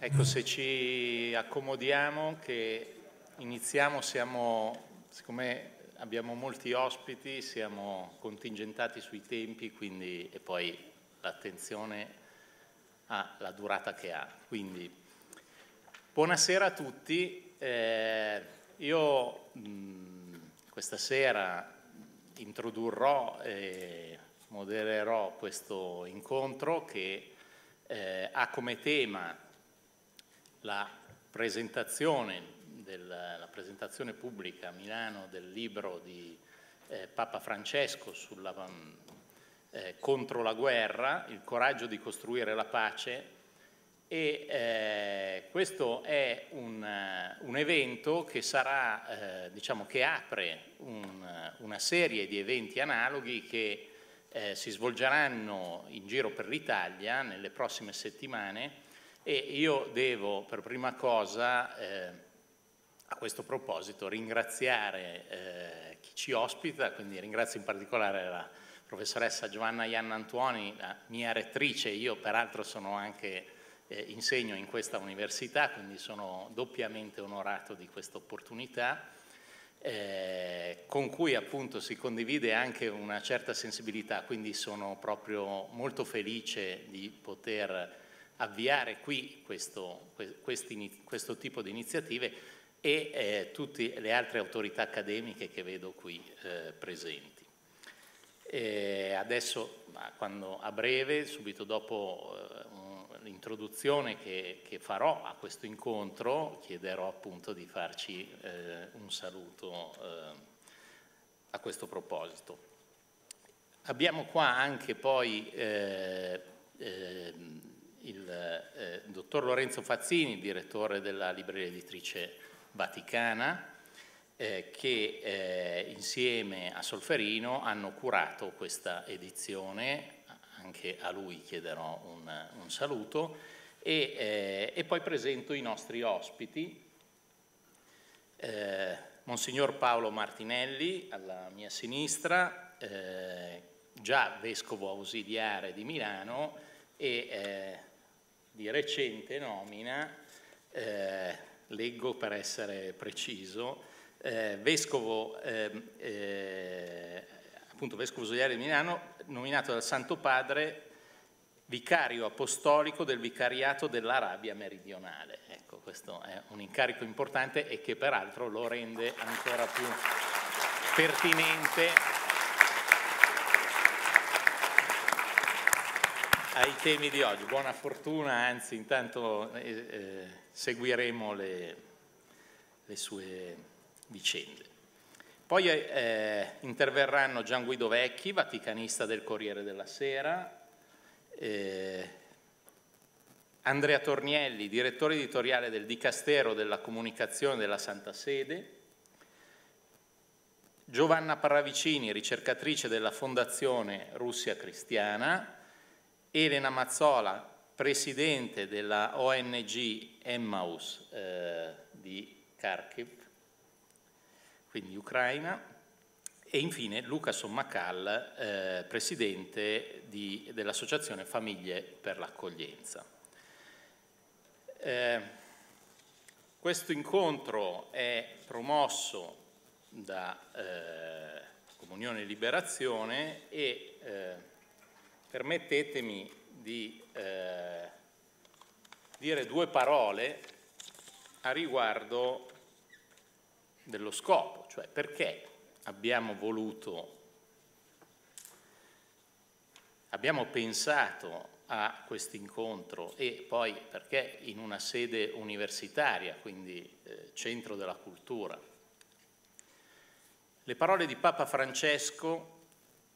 Ecco, se ci accomodiamo che iniziamo, siamo, siccome abbiamo molti ospiti, siamo contingentati sui tempi quindi, e poi l'attenzione ha la durata che ha. Quindi, buonasera a tutti. Eh, io mh, questa sera introdurrò e modererò questo incontro che eh, ha come tema la presentazione, del, la presentazione pubblica a Milano del libro di eh, Papa Francesco sulla, eh, contro la guerra, il coraggio di costruire la pace e eh, questo è un, un, evento che sarà, eh, diciamo che apre un, una serie di eventi analoghi che eh, si svolgeranno in giro per l'Italia nelle prossime settimane e io devo per prima cosa eh, a questo proposito ringraziare eh, chi ci ospita, quindi ringrazio in particolare la professoressa Giovanna Ianna Antuoni, la mia rettrice, io peraltro sono anche eh, insegno in questa università, quindi sono doppiamente onorato di questa opportunità, eh, con cui appunto si condivide anche una certa sensibilità, quindi sono proprio molto felice di poter avviare qui questo, questi, questo tipo di iniziative e eh, tutte le altre autorità accademiche che vedo qui eh, presenti. E adesso, quando, a breve, subito dopo eh, l'introduzione che, che, farò a questo incontro chiederò appunto di farci eh, un saluto eh, a questo proposito. Abbiamo qua anche poi eh, eh il eh, dottor Lorenzo Fazzini, direttore della libreria editrice Vaticana, eh, che insieme a Solferino hanno curato questa edizione anche a lui chiederò un, un saluto e, eh, e, poi presento i nostri ospiti. Eh, Monsignor Paolo Martinelli alla mia sinistra, eh, già vescovo ausiliare di Milano e eh, di recente nomina, eh, leggo per essere preciso, eh, vescovo ehm, appunto vescovo ausiliare di Milano, nominato dal Santo Padre vicario apostolico del vicariato dell'Arabia meridionale. Ecco, questo è un incarico importante e che peraltro lo rende ancora più pertinente ai temi di oggi. Buona fortuna, anzi intanto eh, eh seguiremo le, le sue vicende. Poi eh, interverranno Gian Guido Vecchi, vaticanista del Corriere della Sera, eh, Andrea Tornielli, direttore editoriale del Dicastero della Comunicazione della Santa Sede, Giovanna Parravicini, ricercatrice della Fondazione Russia Cristiana, Elena Mazzola, presidente della ONG Emmaus eh, di Kharkiv, quindi Ucraina, e infine Luca Sommacal, eh, presidente dell'Associazione Famiglie per l'Accoglienza. Eh, questo incontro è promosso da eh, Comunione e Liberazione e eh, permettetemi di eh, dire due parole a riguardo dello scopo, cioè perché abbiamo voluto, abbiamo pensato a questo incontro e poi perché in una sede universitaria, quindi eh, centro della cultura. Le parole di Papa Francesco,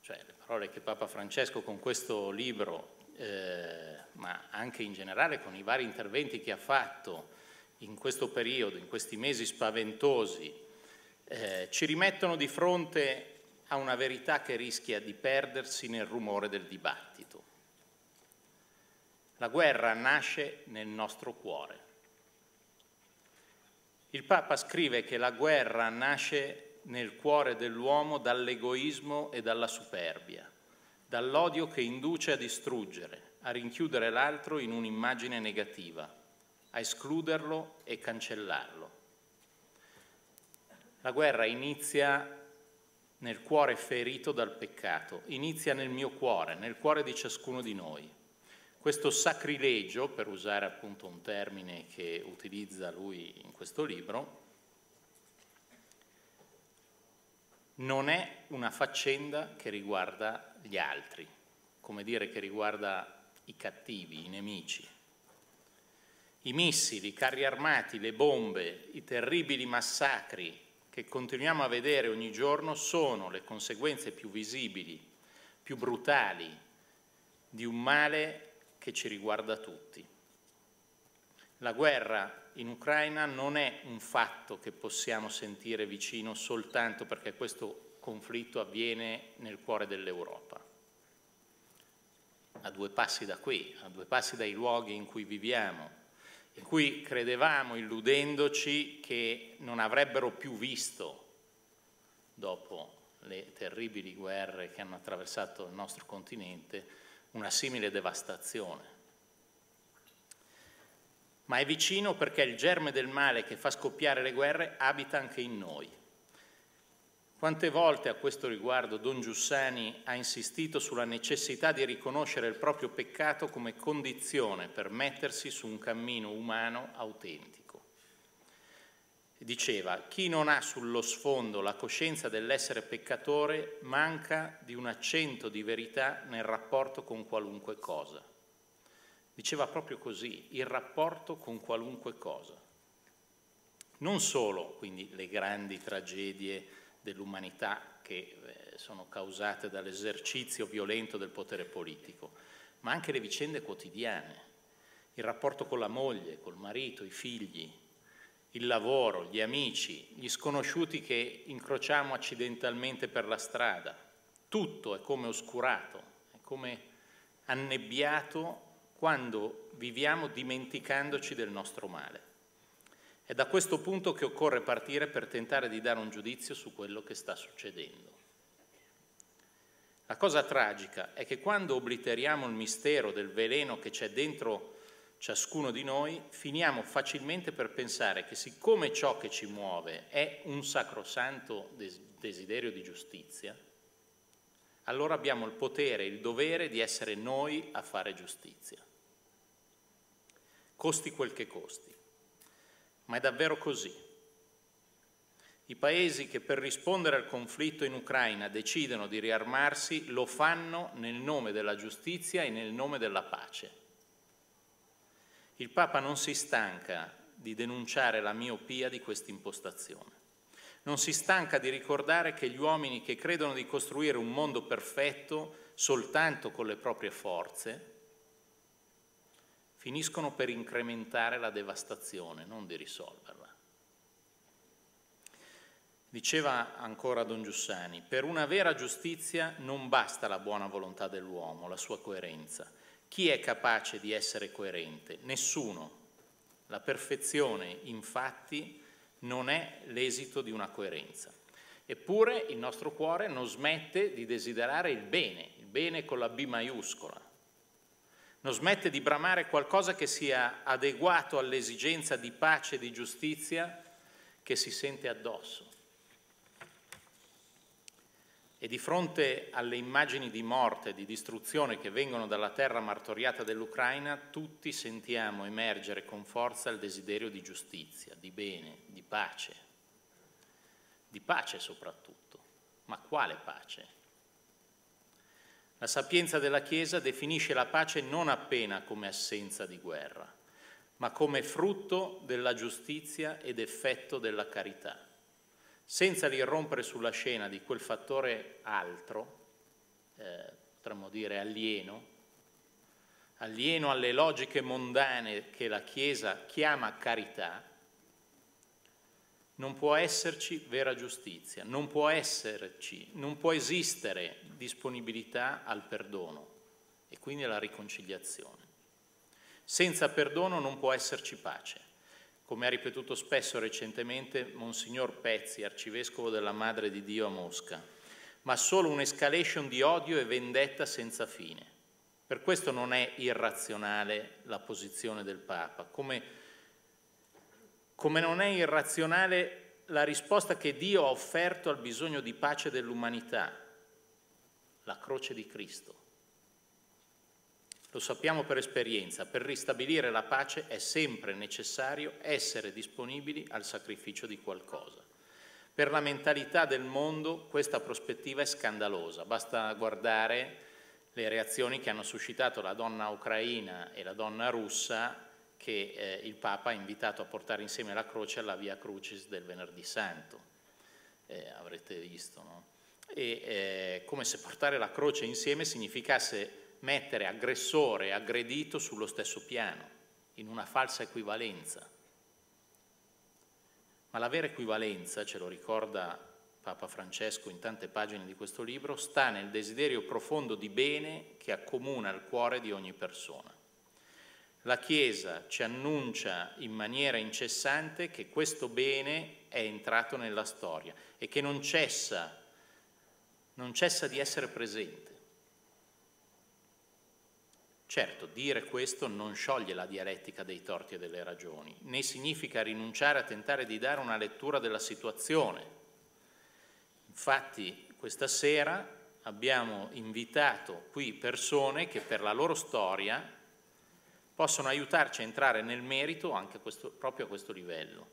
cioè le parole che Papa Francesco con questo libro, eh, ma anche in generale con i vari interventi che ha fatto in questo periodo, in questi mesi spaventosi, eh, ci rimettono di fronte a una verità che rischia di perdersi nel rumore del dibattito. La guerra nasce nel nostro cuore. Il Papa scrive che la guerra nasce nel cuore dell'uomo dall'egoismo e dalla superbia, dall'odio che induce a distruggere, a rinchiudere l'altro in un'immagine negativa a escluderlo e cancellarlo. La guerra inizia nel cuore ferito dal peccato, inizia nel mio cuore, nel cuore di ciascuno di noi. Questo sacrilegio, per usare appunto un termine che utilizza lui in questo libro, non è una faccenda che riguarda gli altri, come dire che riguarda i cattivi, i nemici. I missili, i carri armati, le bombe, i terribili massacri che continuiamo a vedere ogni giorno sono le conseguenze più visibili, più brutali di un male che ci riguarda tutti. La guerra in Ucraina non è un fatto che possiamo sentire vicino soltanto perché questo conflitto avviene nel cuore dell'Europa. A due passi da qui, a due passi dai luoghi in cui viviamo, in cui credevamo, illudendoci, che non avrebbero più visto, dopo le terribili guerre che hanno attraversato il nostro continente, una simile devastazione. Ma è vicino perché il germe del male che fa scoppiare le guerre abita anche in noi. Quante volte a questo riguardo Don Giussani ha insistito sulla necessità di riconoscere il proprio peccato come condizione per mettersi su un cammino umano autentico. Diceva, chi non ha sullo sfondo la coscienza dell'essere peccatore manca di un accento di verità nel rapporto con qualunque cosa. Diceva proprio così, il rapporto con qualunque cosa. Non solo, quindi, le grandi tragedie dell'umanità che eh, sono causate dall'esercizio violento del potere politico, ma anche le vicende quotidiane, il rapporto con la moglie, col marito, i figli, il lavoro, gli amici, gli sconosciuti che incrociamo accidentalmente per la strada. Tutto è come oscurato, è come annebbiato quando viviamo dimenticandoci del nostro male. È da questo punto che occorre partire per tentare di dare un giudizio su quello che sta succedendo. La cosa tragica è che quando obliteriamo il mistero del veleno che c'è dentro ciascuno di noi, finiamo facilmente per pensare che siccome ciò che ci muove è un sacrosanto desiderio di giustizia, allora abbiamo il potere e il dovere di essere noi a fare giustizia. Costi quel che costi. Ma è davvero così. I paesi che per rispondere al conflitto in Ucraina decidono di riarmarsi lo fanno nel nome della giustizia e nel nome della pace. Il Papa non si stanca di denunciare la miopia di questa impostazione. Non si stanca di ricordare che gli uomini che credono di costruire un mondo perfetto soltanto con le proprie forze finiscono per incrementare la devastazione, non di risolverla. Diceva ancora Don Giussani, per una vera giustizia non basta la buona volontà dell'uomo, la sua coerenza. Chi è capace di essere coerente? Nessuno. La perfezione, infatti, non è l'esito di una coerenza. Eppure il nostro cuore non smette di desiderare il bene, il bene con la B maiuscola, non smette di bramare qualcosa che sia adeguato all'esigenza di pace e di giustizia che si sente addosso. E di fronte alle immagini di morte e di distruzione che vengono dalla terra martoriata dell'Ucraina, tutti sentiamo emergere con forza il desiderio di giustizia, di bene, di pace, di pace soprattutto. Ma quale pace? La sapienza della Chiesa definisce la pace non appena come assenza di guerra, ma come frutto della giustizia ed effetto della carità, senza l'irrompere sulla scena di quel fattore altro, eh, potremmo dire alieno, alieno alle logiche mondane che la Chiesa chiama carità, non può esserci vera giustizia, non può esserci, non può esistere disponibilità al perdono e quindi alla riconciliazione. Senza perdono non può esserci pace. Come ha ripetuto spesso recentemente Monsignor Pezzi, arcivescovo della Madre di Dio a Mosca, ma solo un'escalation di odio e vendetta senza fine. Per questo non è irrazionale la posizione del Papa, come come non è irrazionale la risposta che Dio ha offerto al bisogno di pace dell'umanità, la croce di Cristo. Lo sappiamo per esperienza, per ristabilire la pace è sempre necessario essere disponibili al sacrificio di qualcosa. Per la mentalità del mondo questa prospettiva è scandalosa, basta guardare le reazioni che hanno suscitato la donna ucraina e la donna russa che eh, il Papa ha invitato a portare insieme la croce alla Via Crucis del Venerdì Santo. Eh, avrete visto, no? E, eh, come se portare la croce insieme significasse mettere aggressore e aggredito sullo stesso piano, in una falsa equivalenza. Ma la vera equivalenza, ce lo ricorda Papa Francesco in tante pagine di questo libro, sta nel desiderio profondo di bene che accomuna il cuore di ogni persona. La Chiesa ci annuncia in maniera incessante che questo bene è entrato nella storia e che non cessa, non cessa di essere presente. Certo, dire questo non scioglie la dialettica dei torti e delle ragioni, né significa rinunciare a tentare di dare una lettura della situazione. Infatti, questa sera abbiamo invitato qui persone che per la loro storia possono aiutarci a entrare nel merito anche questo, proprio a questo livello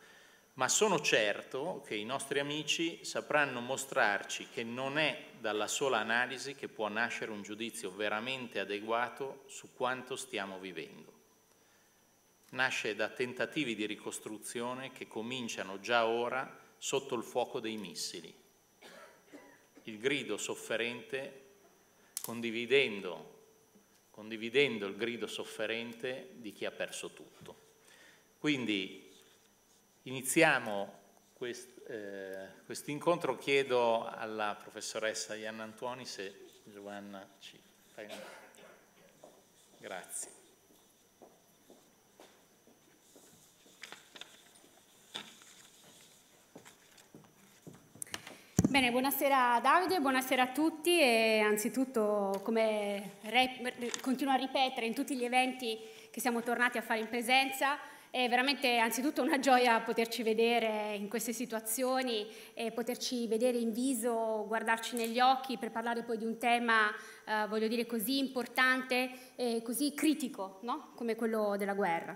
ma sono certo che i nostri amici sapranno mostrarci che non è dalla sola analisi che può nascere un giudizio veramente adeguato su quanto stiamo vivendo. Nasce da tentativi di ricostruzione che cominciano già ora sotto il fuoco dei missili. Il grido sofferente, condividendo, condividendo il grido sofferente di chi ha perso tutto. Quindi Iniziamo quest, eh, incontro, chiedo alla professoressa Ianna Antuoni se Giovanna ci fa una... Grazie. Bene, buonasera Davide, buonasera a tutti e anzitutto come continuo a ripetere in tutti gli eventi che siamo tornati a fare in presenza, è veramente anzitutto una gioia poterci vedere in queste situazioni poterci vedere in viso, guardarci negli occhi per parlare poi di un tema, eh, voglio dire, così importante e così critico no? come quello della guerra.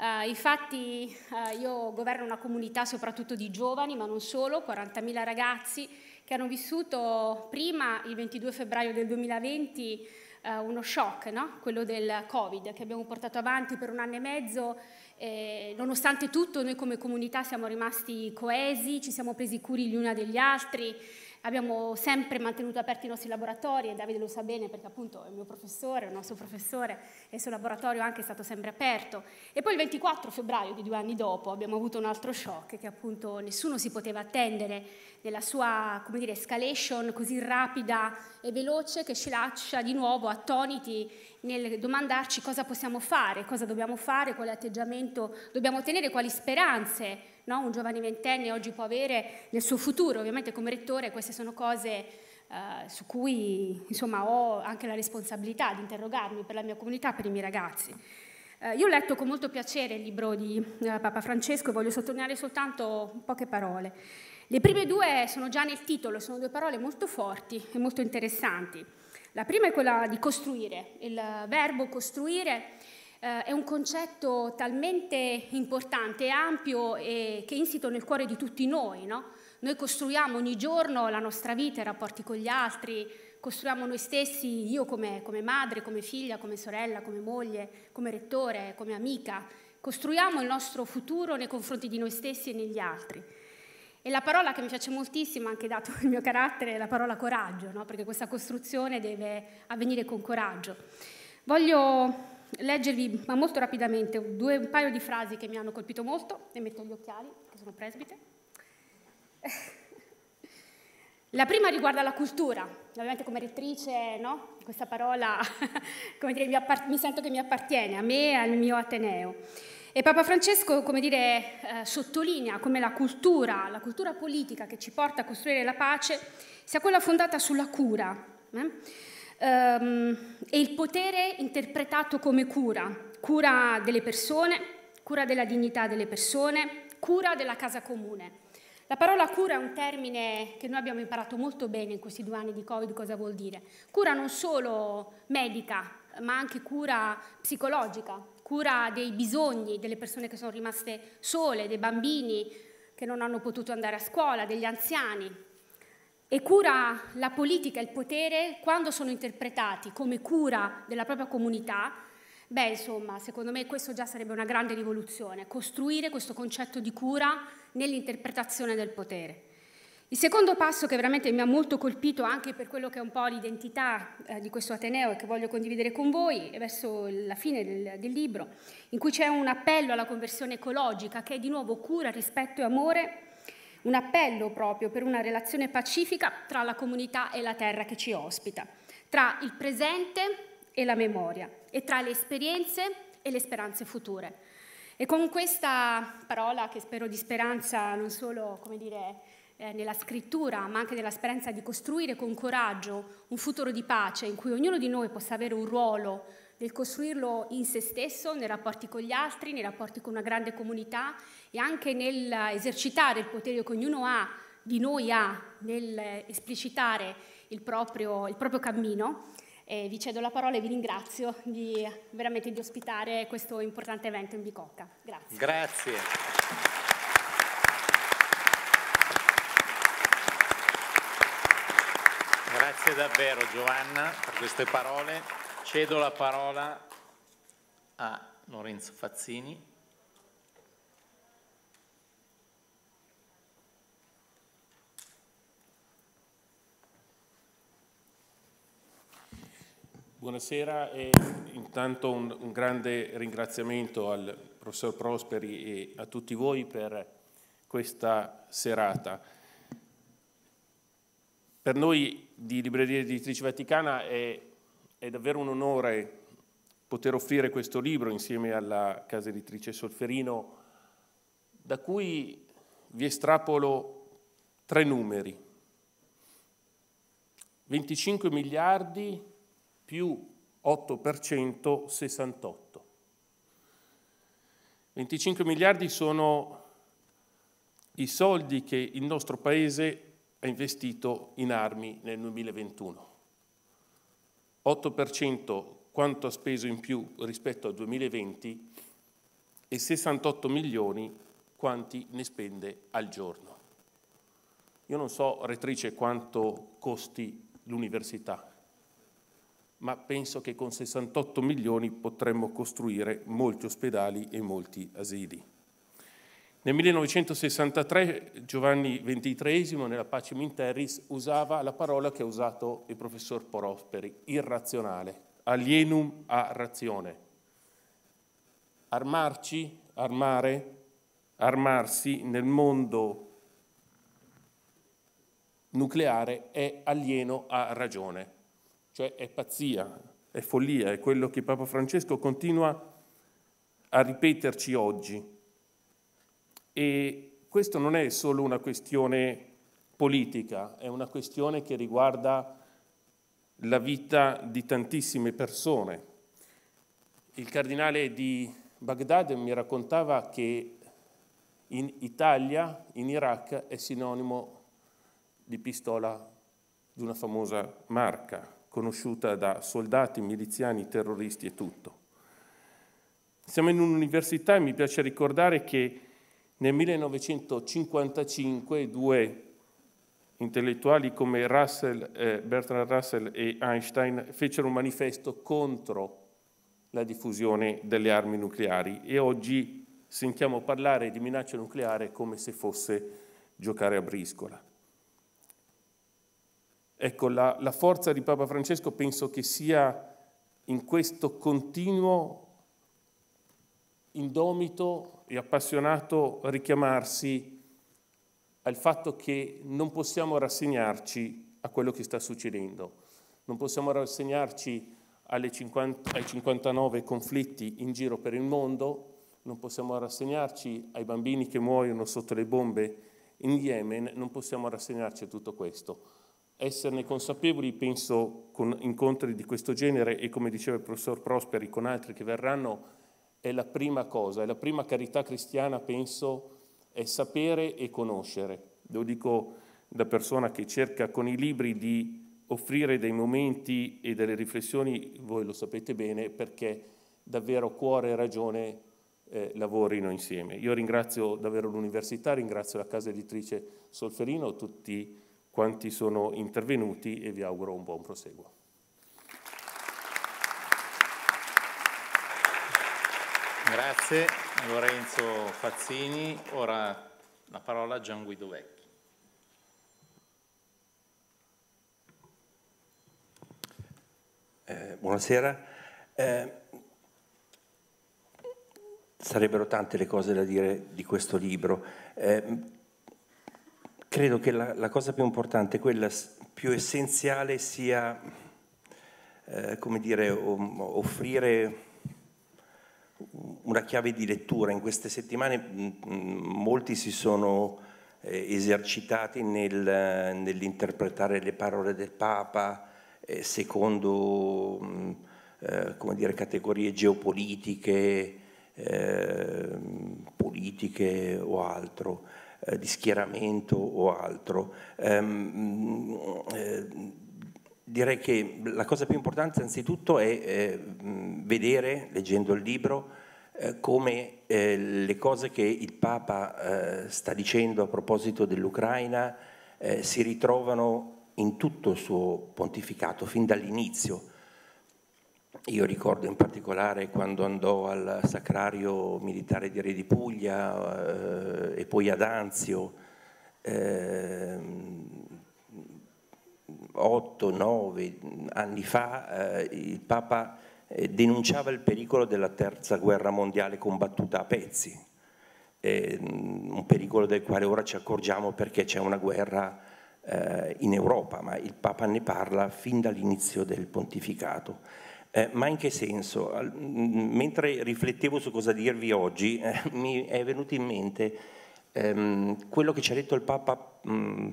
Uh, infatti uh, io governo una comunità soprattutto di giovani, ma non solo, 40.000 ragazzi che hanno vissuto prima il 22 febbraio del 2020 uh, uno shock, no? quello del Covid, che abbiamo portato avanti per un anno e mezzo eh, nonostante tutto noi come comunità siamo rimasti coesi, ci siamo presi curi gli uni degli altri, abbiamo sempre mantenuto aperti i nostri laboratori e Davide lo sa bene perché appunto è il mio professore, il nostro professore e il suo laboratorio anche è stato sempre aperto. E poi il 24 febbraio di due anni dopo abbiamo avuto un altro shock che appunto nessuno si poteva attendere nella sua come dire, escalation così rapida e veloce che ci lascia di nuovo attoniti nel domandarci cosa possiamo fare, cosa dobbiamo fare, quale atteggiamento dobbiamo tenere, quali speranze no? un giovane ventenne oggi può avere nel suo futuro. Ovviamente come rettore queste sono cose eh, su cui insomma, ho anche la responsabilità di interrogarmi per la mia comunità, per i miei ragazzi. Eh, io ho letto con molto piacere il libro di eh, Papa Francesco e voglio sottolineare soltanto poche parole. Le prime due sono già nel titolo, sono due parole molto forti e molto interessanti. La prima è quella di costruire. Il verbo costruire eh, è un concetto talmente importante ampio e che è insito nel cuore di tutti noi. No? Noi costruiamo ogni giorno la nostra vita, i rapporti con gli altri, costruiamo noi stessi, io come, come madre, come figlia, come sorella, come moglie, come rettore, come amica. Costruiamo il nostro futuro nei confronti di noi stessi e negli altri. E la parola che mi piace moltissimo, anche dato il mio carattere, è la parola coraggio, no? perché questa costruzione deve avvenire con coraggio. Voglio leggervi, ma molto rapidamente, due, un paio di frasi che mi hanno colpito molto, e metto gli occhiali, che sono presbite. La prima riguarda la cultura, ovviamente come rettrice, no? questa parola dire, mi, mi sento che mi appartiene a me e al mio Ateneo. E Papa Francesco, come dire, eh, sottolinea come la cultura, la cultura politica che ci porta a costruire la pace, sia quella fondata sulla cura. Eh? Ehm, e il potere interpretato come cura, cura delle persone, cura della dignità delle persone, cura della casa comune. La parola cura è un termine che noi abbiamo imparato molto bene in questi due anni di Covid, cosa vuol dire? Cura non solo medica, ma anche cura psicologica, cura dei bisogni delle persone che sono rimaste sole, dei bambini che non hanno potuto andare a scuola, degli anziani. E cura la politica e il potere quando sono interpretati come cura della propria comunità. Beh, insomma, secondo me questo già sarebbe una grande rivoluzione, costruire questo concetto di cura nell'interpretazione del potere. Il secondo passo che veramente mi ha molto colpito anche per quello che è un po' l'identità eh, di questo Ateneo e che voglio condividere con voi è verso la fine del, del libro, in cui c'è un appello alla conversione ecologica che è di nuovo cura, rispetto e amore, un appello proprio per una relazione pacifica tra la comunità e la terra che ci ospita, tra il presente e la memoria e tra le esperienze e le speranze future. E con questa parola che spero di speranza non solo, come dire, eh, nella scrittura, ma anche nella speranza di costruire con coraggio un futuro di pace in cui ognuno di noi possa avere un ruolo nel costruirlo in se stesso, nei rapporti con gli altri, nei rapporti con una grande comunità e anche nell'esercitare il potere che ognuno ha, di noi ha, nel esplicitare il proprio, il proprio cammino. E vi cedo la parola e vi ringrazio di, veramente di ospitare questo importante evento in Bicocca. Grazie. Grazie. Grazie davvero Giovanna per queste parole. Cedo la parola a Lorenzo Fazzini. Buonasera e intanto un, un, grande ringraziamento al professor Prosperi e a tutti voi per questa serata. Per noi di Libreria Editrice Vaticana è, è davvero un onore poter offrire questo libro insieme alla casa editrice Solferino, da cui vi estrapolo tre numeri. 25 miliardi più 8%, 68. 25 miliardi sono i soldi che il nostro Paese ha investito in armi nel 2021. 8% quanto ha speso in più rispetto al 2020 e 68 milioni quanti ne spende al giorno. Io non so, rettrice, quanto costi l'università, ma penso che con 68 milioni potremmo costruire molti ospedali e molti asili. Nel 1963 Giovanni XXIII nella Pacem in Terris usava la parola che ha usato il professor Porosperi, irrazionale, alienum a razione. Armarci, armare, armarsi nel mondo nucleare è alieno a ragione, cioè è pazzia, è follia, è quello che Papa Francesco continua a ripeterci oggi. E questo non è solo una questione politica, è una questione che riguarda la vita di tantissime persone. Il cardinale di Baghdad mi raccontava che in Italia, in Iraq, è sinonimo di pistola di una famosa marca, conosciuta da soldati, miliziani, terroristi e tutto. Siamo in un'università e mi piace ricordare che nel 1955 due intellettuali come Russell, eh, Bertrand Russell e Einstein fecero un manifesto contro la diffusione delle armi nucleari e oggi sentiamo parlare di minaccia nucleare come se fosse giocare a briscola. Ecco, la, la forza di Papa Francesco penso che sia in questo continuo indomito e appassionato richiamarsi al fatto che non possiamo rassegnarci a quello che sta succedendo, non possiamo rassegnarci 50, ai 59 conflitti in giro per il mondo, non possiamo rassegnarci ai bambini che muoiono sotto le bombe in Yemen, non possiamo rassegnarci a tutto questo. Esserne consapevoli, penso, con incontri di questo genere e come diceva il professor Prosperi, con altri che verranno, è la prima cosa, è la prima carità cristiana, penso, è sapere e conoscere. Lo dico da persona che cerca con i libri di offrire dei momenti e delle riflessioni, voi lo sapete bene, perché davvero cuore e ragione eh, lavorino insieme. Io ringrazio davvero l'Università, ringrazio la casa editrice Solferino, tutti quanti sono intervenuti e vi auguro un buon proseguo. Grazie Lorenzo Fazzini. Ora la parola a Gian Guido Vecchi. Eh, buonasera. Eh, sarebbero tante le cose da dire di questo libro. Eh, credo che la, la, cosa più importante, quella più essenziale, sia eh, come dire, offrire una chiave di lettura. In queste settimane molti si sono eh, esercitati nel, nell'interpretare le parole del Papa eh, secondo mh, eh, dire, categorie geopolitiche, politiche o altro, eh, di schieramento o altro. Ehm, eh, direi che la cosa più importante anzitutto è eh, vedere, leggendo il libro, eh, come le cose che il Papa sta dicendo a proposito dell'Ucraina si ritrovano in tutto il suo pontificato, fin dall'inizio. Io ricordo in particolare quando andò al Sacrario Militare di Re di Puglia eh, e poi ad Anzio, eh, 8-9 anni fa eh, il Papa eh, denunciava il pericolo della terza guerra mondiale combattuta a pezzi, eh, un pericolo del quale ora ci accorgiamo perché c'è una guerra eh, in Europa, ma il Papa ne parla fin dall'inizio del pontificato. Eh, ma in che senso? Mentre riflettevo su cosa dirvi oggi, eh, mi è venuto in mente ehm, quello che ci ha detto il Papa mh,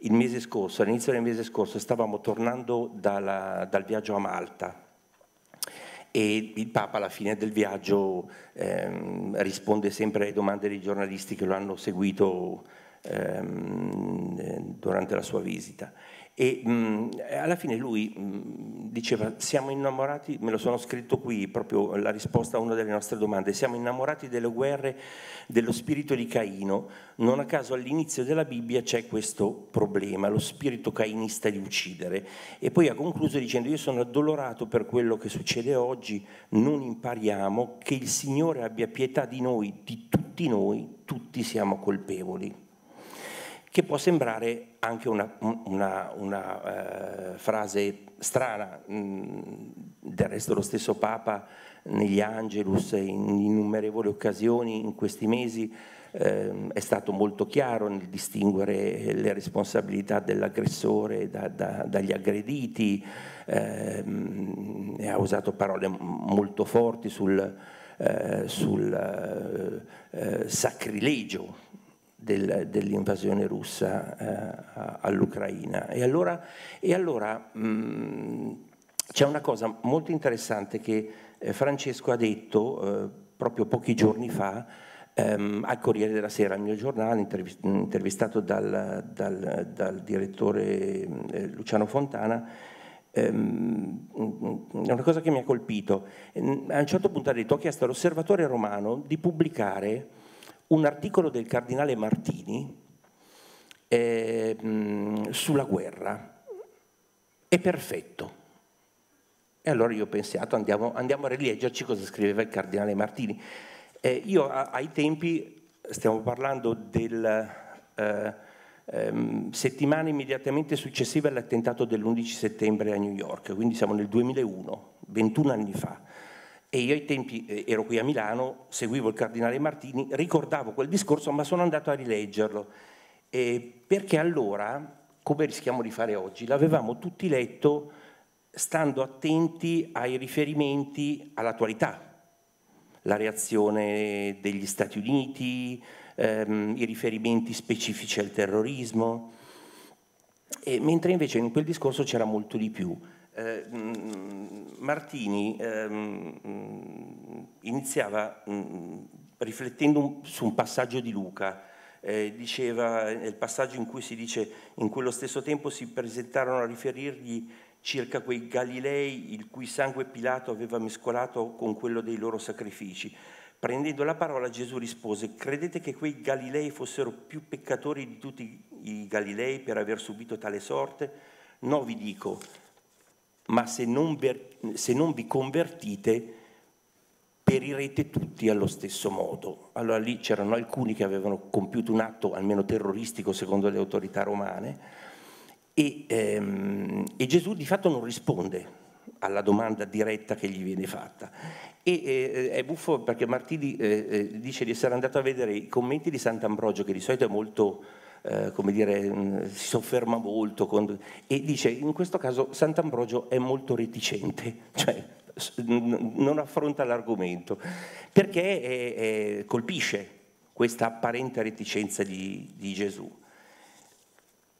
il mese scorso, all'inizio del mese scorso, stavamo tornando dalla, dal viaggio a Malta e il Papa alla fine del viaggio ehm, risponde sempre alle domande dei giornalisti che lo hanno seguito ehm, durante la sua visita. E mh, alla fine lui mh, diceva, siamo innamorati, me lo sono scritto qui, proprio la risposta a una delle nostre domande, siamo innamorati delle guerre dello spirito di Caino, non a caso all'inizio della Bibbia c'è questo problema, lo spirito cainista di uccidere. E poi ha concluso dicendo, io sono addolorato per quello che succede oggi, non impariamo che il Signore abbia pietà di noi, di tutti noi, tutti siamo colpevoli che può sembrare anche una, una, una uh, frase strana, mm, del resto lo stesso Papa negli Angelus in innumerevoli occasioni in questi mesi eh, è stato molto chiaro nel distinguere le responsabilità dell'aggressore da, da, dagli aggrediti, eh, ha usato parole molto forti sul, eh, sul eh, sacrilegio del, dell'invasione russa eh, all'Ucraina. E allora, e allora mh, mm, c'è una cosa molto interessante che eh, Francesco ha detto eh, proprio pochi giorni fa ehm, al Corriere della Sera, al mio giornale, intervistato dal, dal, dal direttore eh, Luciano Fontana. Ehm, è una cosa che mi ha colpito. A un certo punto ha detto, ho chiesto all'osservatore romano di pubblicare un articolo del cardinale Martini eh, sulla guerra. È perfetto. E allora io ho pensato, andiamo, andiamo a rileggerci cosa scriveva il cardinale Martini. Eh, io a, ai tempi, stiamo parlando del eh, ehm, settimana immediatamente successiva all'attentato dell'11 settembre a New York, quindi siamo nel 2001, 21 anni fa. E io ai tempi eh, ero qui a Milano, seguivo il cardinale Martini, ricordavo quel discorso, ma sono andato a rileggerlo, eh, perché allora, come rischiamo di fare oggi, l'avevamo tutti letto stando attenti ai riferimenti all'attualità, la reazione degli Stati Uniti, ehm, i riferimenti specifici al terrorismo, e, mentre invece in quel discorso c'era molto di più. Eh, Martini ehm, iniziava mh, riflettendo su un passaggio di Luca eh, diceva nel passaggio in cui si dice in quello stesso tempo si presentarono a riferirgli circa quei Galilei il cui sangue Pilato aveva mescolato con quello dei loro sacrifici. Prendendo la parola Gesù rispose, credete che quei Galilei fossero più peccatori di tutti i Galilei per aver subito tale sorte? No, vi dico, ma se non, se non vi convertite perirete tutti allo stesso modo. Allora lì c'erano alcuni che avevano compiuto un atto almeno terroristico secondo le autorità romane e, ehm, e Gesù di fatto non risponde alla domanda diretta che gli viene fatta. E eh, è buffo perché Martini eh, eh, dice di essere andato a vedere i commenti di Sant'Ambrogio, che di solito è molto, eh, come dire, mm, si sofferma molto, con, e dice in questo caso Sant'Ambrogio è molto reticente, cioè non affronta l'argomento, perché è, è, colpisce questa apparente reticenza di, di Gesù.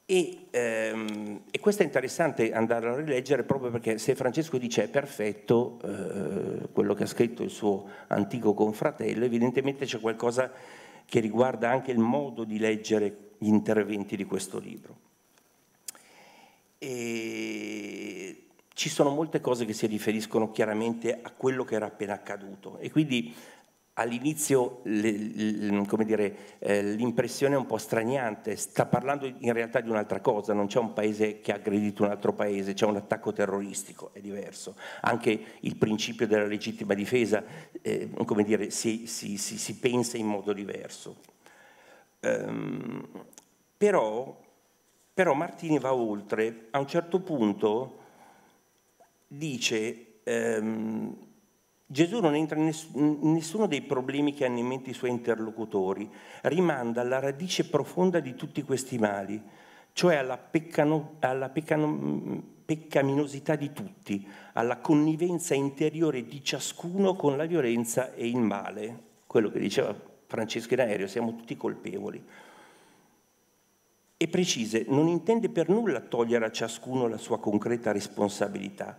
E, ehm, e, questo è interessante andare a rileggere proprio perché se Francesco dice è perfetto eh, quello che ha scritto il suo antico confratello, evidentemente c'è qualcosa che riguarda anche il modo di leggere gli interventi di questo libro. E ci sono molte cose che si riferiscono chiaramente a quello che era appena accaduto e quindi all'inizio eh, l'impressione è un po' straniante, sta parlando in realtà di un'altra cosa, non c'è un paese che ha aggredito un altro paese, c'è un attacco terroristico, è diverso. Anche il principio della legittima difesa, eh, dire, si, si, si, si, pensa in modo diverso. Um, però, però Martini va oltre, a un certo punto dice... Um, Gesù non entra in nessuno dei problemi che hanno in mente i suoi interlocutori, rimanda alla radice profonda di tutti questi mali, cioè alla, peccano, alla peccano, peccaminosità di tutti, alla connivenza interiore di ciascuno con la violenza e il male, quello che diceva Francesco aereo, siamo tutti colpevoli. E precise, non intende per nulla togliere a ciascuno la sua concreta responsabilità,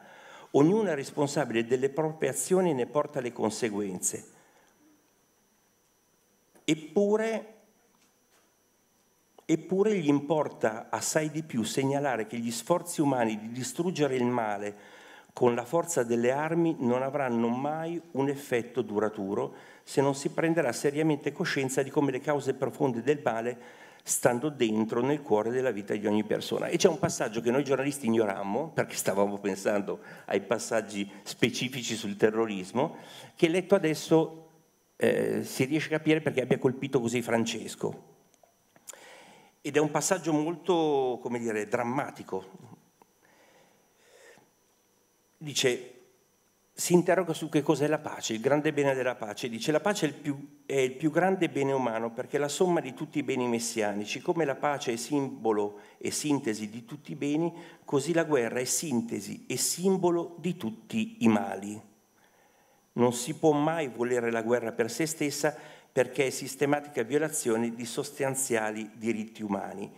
Ognuno è responsabile delle proprie azioni e ne porta le conseguenze. Eppure, eppure gli importa assai di più segnalare che gli sforzi umani di distruggere il male con la forza delle armi non avranno mai un effetto duraturo se non si prenderà seriamente coscienza di come le cause profonde del male stando dentro nel cuore della vita di ogni persona. E c'è un passaggio che noi giornalisti ignorammo, perché stavamo pensando ai passaggi specifici sul terrorismo, che letto adesso eh, si riesce a capire perché abbia colpito così Francesco. Ed è un passaggio molto, come dire, drammatico. Dice, si interroga su che cos'è la pace, il grande bene della pace. Dice la pace è il, più, è il più grande bene umano perché è la somma di tutti i beni messianici. Come la pace è simbolo e sintesi di tutti i beni, così la guerra è sintesi e simbolo di tutti i mali. Non si può mai volere la guerra per se stessa perché è sistematica violazione di sostanziali diritti umani.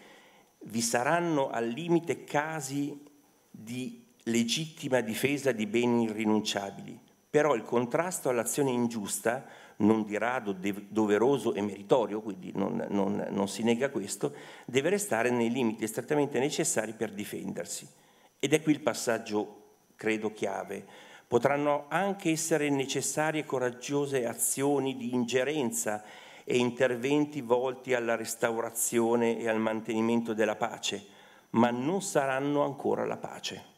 Vi saranno al limite casi di legittima difesa di beni irrinunciabili, però il contrasto all'azione ingiusta, non di rado doveroso e meritorio, quindi non, non, non si nega questo, deve restare nei limiti strettamente necessari per difendersi. Ed è qui il passaggio, credo, chiave. Potranno anche essere necessarie coraggiose azioni di ingerenza e interventi volti alla restaurazione e al mantenimento della pace, ma non saranno ancora la pace.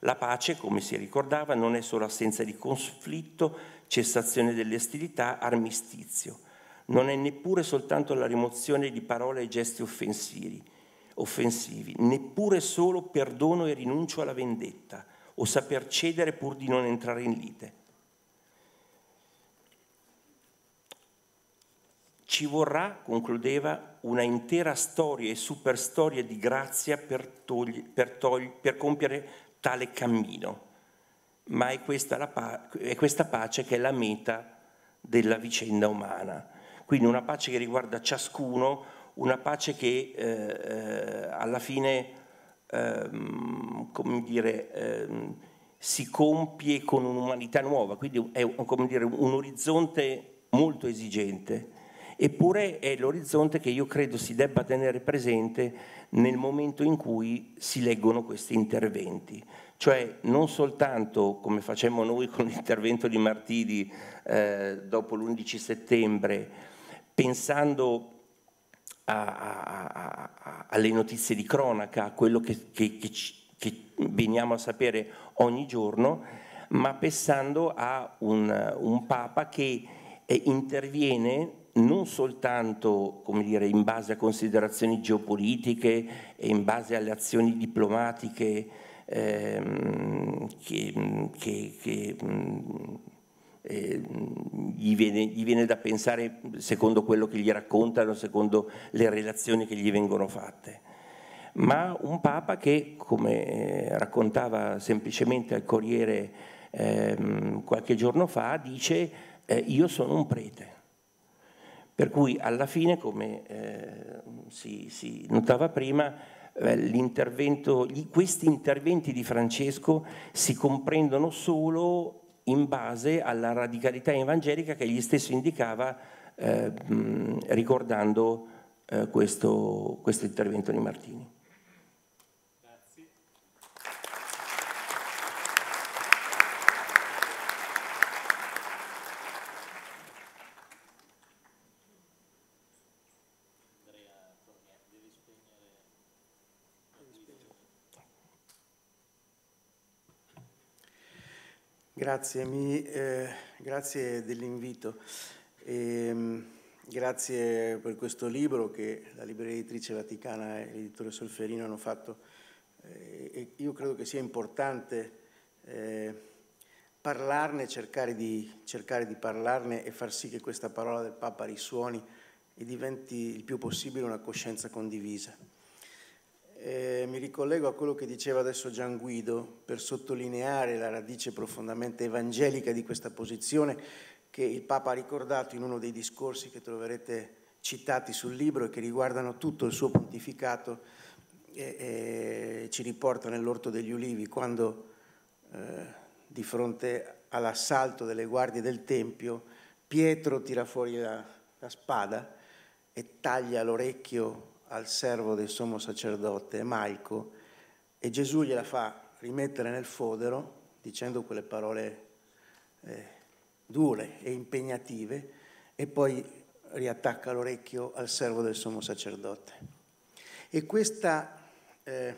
La pace, come si ricordava, non è solo assenza di conflitto, cessazione delle ostilità, armistizio. Non è neppure soltanto la rimozione di parole e gesti offensivi, offensivi, neppure solo perdono e rinuncio alla vendetta o saper cedere pur di non entrare in lite. Ci vorrà, concludeva, una intera storia e superstoria di grazia per, togli, per, togli, per compiere tale cammino, ma è questa, pa- è questa pace che è la meta della vicenda umana. Quindi una pace che riguarda ciascuno, una pace che eh, eh alla fine, ehm, come dire, ehm, si compie con un'umanità nuova, quindi è dire, un orizzonte molto esigente eppure è l'orizzonte che io credo si debba tenere presente nel momento in cui si leggono questi interventi. Cioè non soltanto come facemmo noi con l'intervento di Martini eh, dopo l'11 settembre, pensando a, a, a, alle notizie di cronaca, a quello che, che, che, che, veniamo a sapere ogni giorno, ma pensando a un, un Papa che eh, interviene non soltanto dire, in base a considerazioni geopolitiche e in base alle azioni diplomatiche ehm, che, che, che eh, gli, viene, gli, viene, da pensare secondo quello che gli raccontano, secondo le relazioni che gli vengono fatte. Ma un Papa che, come raccontava semplicemente al Corriere ehm, qualche giorno fa, dice eh, io sono un prete. Per cui alla fine, come eh, si, si, notava prima, eh, questi interventi di Francesco si comprendono solo in base alla radicalità evangelica che egli stesso indicava eh, ricordando eh, questo, questo intervento di Martini. Grazie, mi, eh, grazie dell'invito. E, ehm, grazie per questo libro che la Libreria Editrice Vaticana e l'editore Solferino hanno fatto. Eh, e io credo che sia importante eh, parlarne, cercare di, cercare di parlarne e far sì che questa parola del Papa risuoni e diventi il più possibile una coscienza condivisa. Eh, mi ricollego a quello che diceva adesso Gian Guido per sottolineare la radice profondamente evangelica di questa posizione che il Papa ha ricordato in uno dei discorsi che troverete citati sul libro e che riguardano tutto il suo pontificato e, e ci riporta nell'Orto degli Ulivi quando eh, di fronte all'assalto delle guardie del Tempio Pietro tira fuori la, la spada e taglia l'orecchio al servo del sommo sacerdote Malco e Gesù gliela fa rimettere nel fodero dicendo quelle parole eh, dure e impegnative e poi riattacca l'orecchio al servo del sommo sacerdote. E questa eh,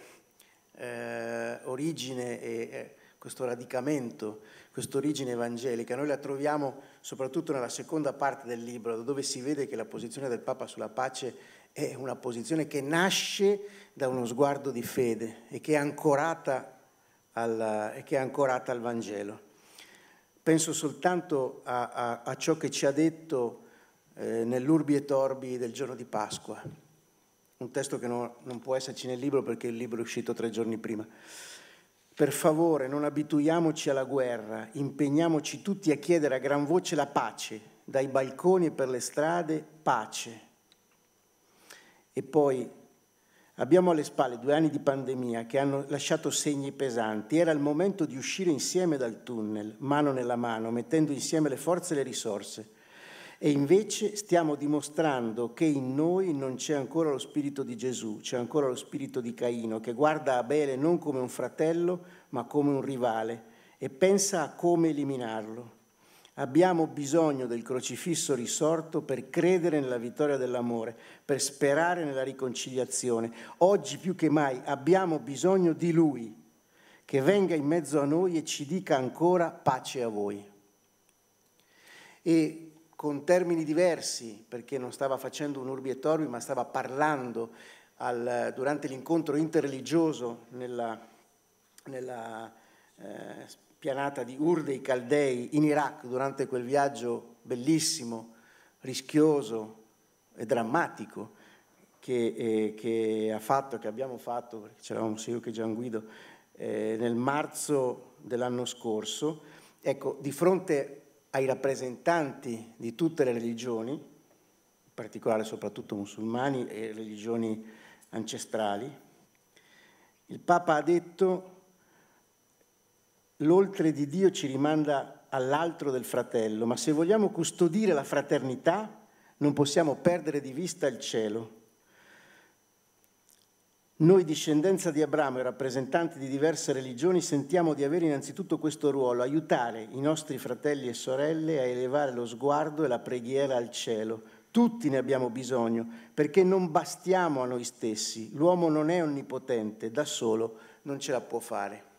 eh, origine e eh, questo radicamento, questa origine evangelica, noi la troviamo soprattutto nella seconda parte del libro, dove si vede che la posizione del Papa sulla pace è una posizione che nasce da uno sguardo di fede e che è ancorata al, che è ancorata al Vangelo. Penso soltanto a, a, a ciò che ci ha detto eh, nell'Urbi e Torbi del giorno di Pasqua, un testo che no, non può esserci nel libro perché il libro è uscito tre giorni prima. Per favore non abituiamoci alla guerra, impegniamoci tutti a chiedere a gran voce la pace, dai balconi e per le strade, pace e poi abbiamo alle spalle due anni di pandemia che hanno lasciato segni pesanti. Era il momento di uscire insieme dal tunnel, mano nella mano, mettendo insieme le forze e le risorse. E invece stiamo dimostrando che in noi non c'è ancora lo spirito di Gesù, c'è ancora lo spirito di Caino, che guarda Abele non come un fratello, ma come un rivale e pensa a come eliminarlo. Abbiamo bisogno del crocifisso risorto per credere nella vittoria dell'amore, per sperare nella riconciliazione. Oggi più che mai abbiamo bisogno di Lui, che venga in mezzo a noi e ci dica ancora pace a voi. E con termini diversi, perché non stava facendo un urbi e torbi, ma stava parlando al, durante l'incontro interreligioso nella, nella eh, pianata di Ur dei Caldei in Iraq durante quel viaggio bellissimo, rischioso e drammatico che, eh, che ha fatto, che abbiamo fatto, perché c'eravamo sia io che Gian Guido, eh, nel marzo dell'anno scorso, ecco, di fronte ai rappresentanti di tutte le religioni, in particolare soprattutto musulmani e religioni ancestrali, il Papa ha detto l'oltre di Dio ci rimanda all'altro del fratello, ma se vogliamo custodire la fraternità non possiamo perdere di vista il cielo. Noi, discendenza di Abramo e rappresentanti di diverse religioni, sentiamo di avere innanzitutto questo ruolo, aiutare i nostri fratelli e sorelle a elevare lo sguardo e la preghiera al cielo. Tutti ne abbiamo bisogno, perché non bastiamo a noi stessi. L'uomo non è onnipotente, da solo non ce la può fare.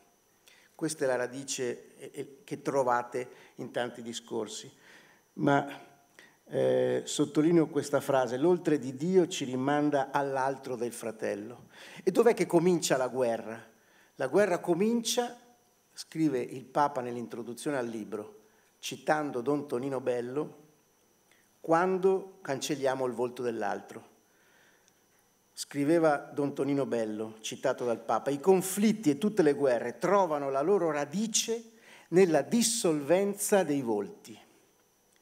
Questa è la radice eh, eh, che trovate in tanti discorsi. Ma eh, sottolineo questa frase, l'oltre di Dio ci rimanda all'altro del fratello. E dov'è che comincia la guerra? La guerra comincia, scrive il Papa nell'introduzione al libro, citando Don Tonino Bello, quando cancelliamo il volto dell'altro. Scriveva Don Tonino Bello, citato dal Papa, i conflitti e tutte le guerre trovano la loro radice nella dissolvenza dei volti.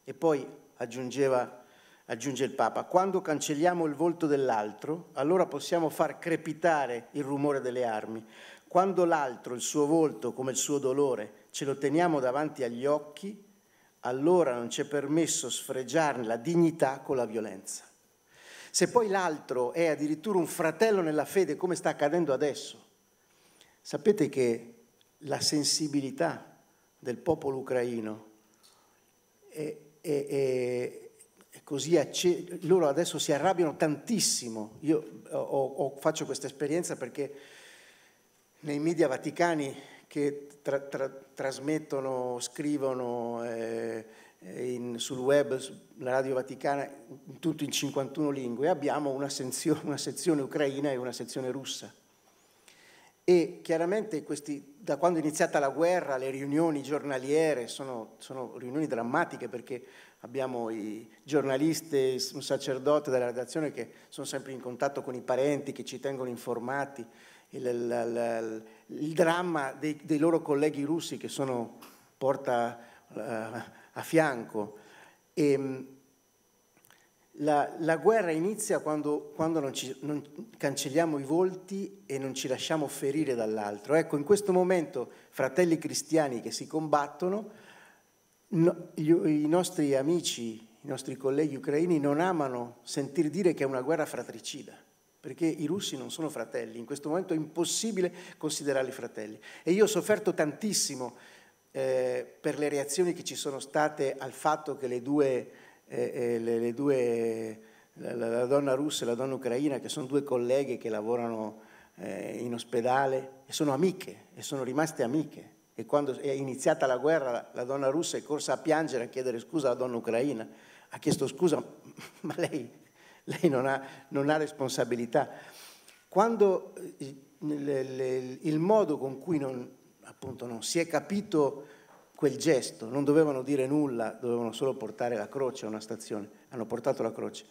E poi aggiungeva, aggiunge il Papa, quando cancelliamo il volto dell'altro, allora possiamo far crepitare il rumore delle armi. Quando l'altro, il suo volto come il suo dolore, ce lo teniamo davanti agli occhi, allora non ci è permesso sfregiarne la dignità con la violenza. Se poi l'altro è addirittura un fratello nella fede, come sta accadendo adesso, sapete che la sensibilità del popolo ucraino è, e, e così acce- loro adesso si arrabbiano tantissimo. Io ho, ho, faccio questa esperienza perché nei media vaticani che tra, tra, trasmettono, scrivono eh, in, sul web, la Radio Vaticana, in tutto in 51 lingue, abbiamo una, senzio, una sezione ucraina e una sezione russa. E chiaramente questi, da quando è iniziata la guerra, le riunioni giornaliere sono, sono riunioni drammatiche perché abbiamo i giornalisti, un sacerdote della redazione che sono sempre in contatto con i parenti, che ci tengono informati, il, il, il, il dramma dei, dei, loro colleghi russi che sono porta uh, a fianco. E, la, la, guerra inizia quando, quando non, ci, non, cancelliamo i volti e non ci lasciamo ferire dall'altro. Ecco, in questo momento, fratelli cristiani che si combattono, no, gli, i nostri amici, i nostri colleghi ucraini non amano sentir dire che è una guerra fratricida, perché i russi non sono fratelli, in questo momento è impossibile considerarli fratelli. E io ho sofferto tantissimo eh, per le reazioni che ci sono state al fatto che le due e, le, le, due, la, la, donna russa e la donna ucraina, che sono due colleghe che lavorano eh, in ospedale e sono amiche, e sono rimaste amiche. E quando è iniziata la guerra, la, la donna russa è corsa a piangere, a chiedere scusa alla donna ucraina. Ha chiesto scusa, ma lei, lei non, ha, non, ha, responsabilità. Quando eh, le, le, il modo con cui non, appunto, non si è capito quel gesto, non dovevano dire nulla, dovevano solo portare la croce a una stazione, hanno portato la croce.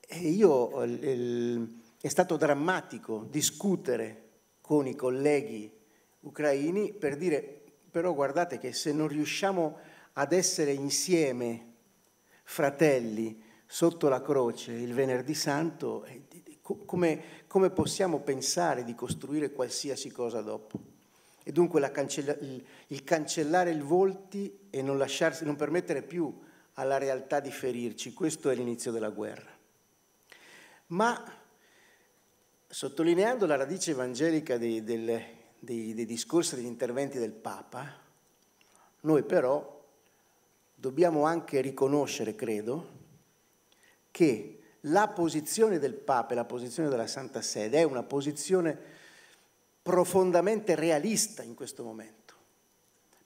E io, il, è stato drammatico discutere con i colleghi ucraini per dire, però guardate che se non riusciamo ad essere insieme, fratelli, sotto la croce il venerdì santo, eh, come, come possiamo pensare di costruire qualsiasi cosa dopo? E dunque cancella- il, il, cancellare i volti e non, lasciarsi, non permettere più alla realtà di ferirci, questo è l'inizio della guerra. Ma sottolineando la radice evangelica dei, dei, dei, dei discorsi e degli interventi del Papa, noi però dobbiamo anche riconoscere, credo, che la posizione del Papa e la posizione della Santa Sede è una posizione profondamente realista in questo momento,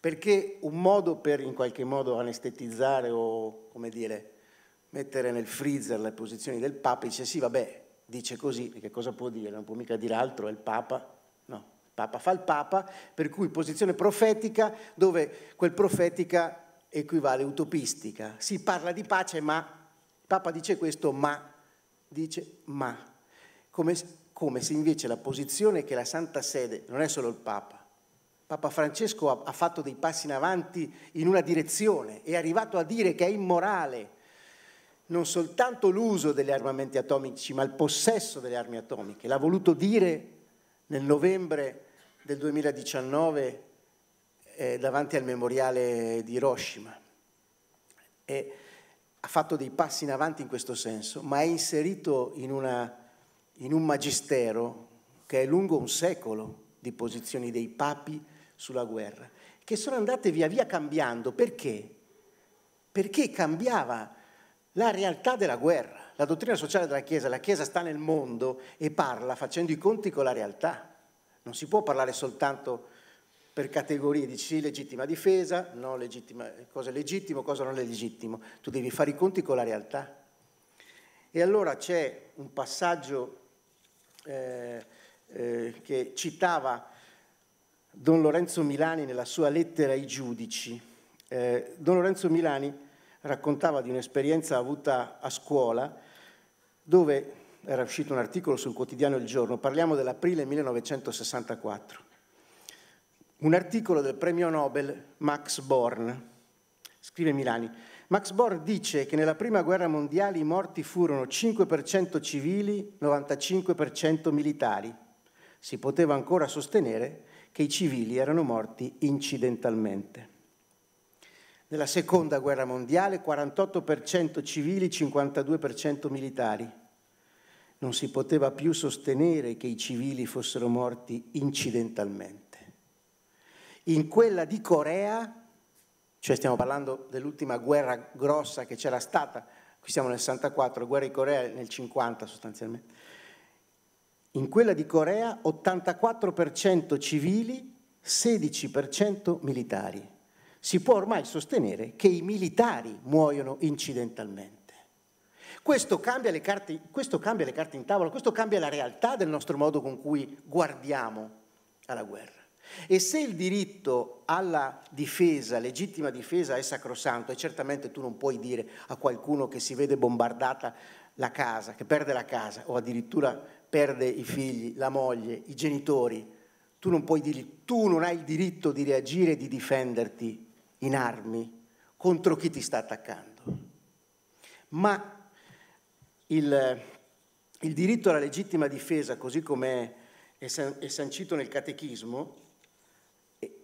perché un modo per in qualche modo anestetizzare o, come dire, mettere nel freezer le posizioni del Papa, dice sì, vabbè, dice così, che cosa può dire? Non può mica dire altro, è il Papa. No, il Papa fa il Papa, per cui posizione profetica dove quel profetica equivale utopistica. Si parla di pace, ma il Papa dice questo, ma dice ma. Come come se invece la posizione che la Santa Sede, non è solo il Papa, Papa Francesco ha, ha fatto dei passi in avanti in una direzione, è arrivato a dire che è immorale non soltanto l'uso degli armamenti atomici, ma il possesso delle armi atomiche. L'ha voluto dire nel novembre del 2019 eh, davanti al memoriale di Hiroshima. E ha fatto dei passi in avanti in questo senso, ma è inserito in, una, in un magistero che è lungo un secolo di posizioni dei papi sulla guerra, che sono andate via via cambiando. Perché? Perché cambiava la realtà della guerra. La dottrina sociale della Chiesa, la Chiesa sta nel mondo e parla facendo i conti con la realtà. Non si può parlare soltanto per categorie, dici sì, legittima difesa, no, legittima, cosa è legittimo, cosa non è legittimo. Tu devi fare i conti con la realtà. E allora c'è un passaggio eh, eh, che citava Don Lorenzo Milani nella sua lettera ai giudici. Eh, Don Lorenzo Milani raccontava di un'esperienza avuta a scuola dove era uscito un articolo sul quotidiano Il Giorno, parliamo dell'aprile 1964, un articolo del premio Nobel Max Born, scrive Milani, Max Born dice che nella prima guerra mondiale i morti furono 5% civili, 95% militari. Si poteva ancora sostenere che i civili erano morti incidentalmente. Nella seconda guerra mondiale 48% civili, 52% militari. Non si poteva più sostenere che i civili fossero morti incidentalmente. In quella di Corea, cioè stiamo parlando dell'ultima guerra grossa che c'era stata, qui siamo nel 64, guerra di Corea nel 50 sostanzialmente, in quella di Corea 84% civili, 16% militari si può ormai sostenere che i militari muoiono incidentalmente. Questo cambia, carte, questo cambia le carte in tavola, questo cambia la realtà del nostro modo con cui guardiamo alla guerra. E se il diritto alla difesa, legittima difesa, è sacrosanto, e certamente tu non puoi dire a qualcuno che si vede bombardata la casa, che perde la casa, o addirittura perde i figli, la moglie, i genitori, tu non puoi dire, tu non hai il diritto di reagire e di difenderti in armi contro chi ti sta attaccando. Ma il, il diritto alla legittima difesa, così come è, è sancito nel catechismo,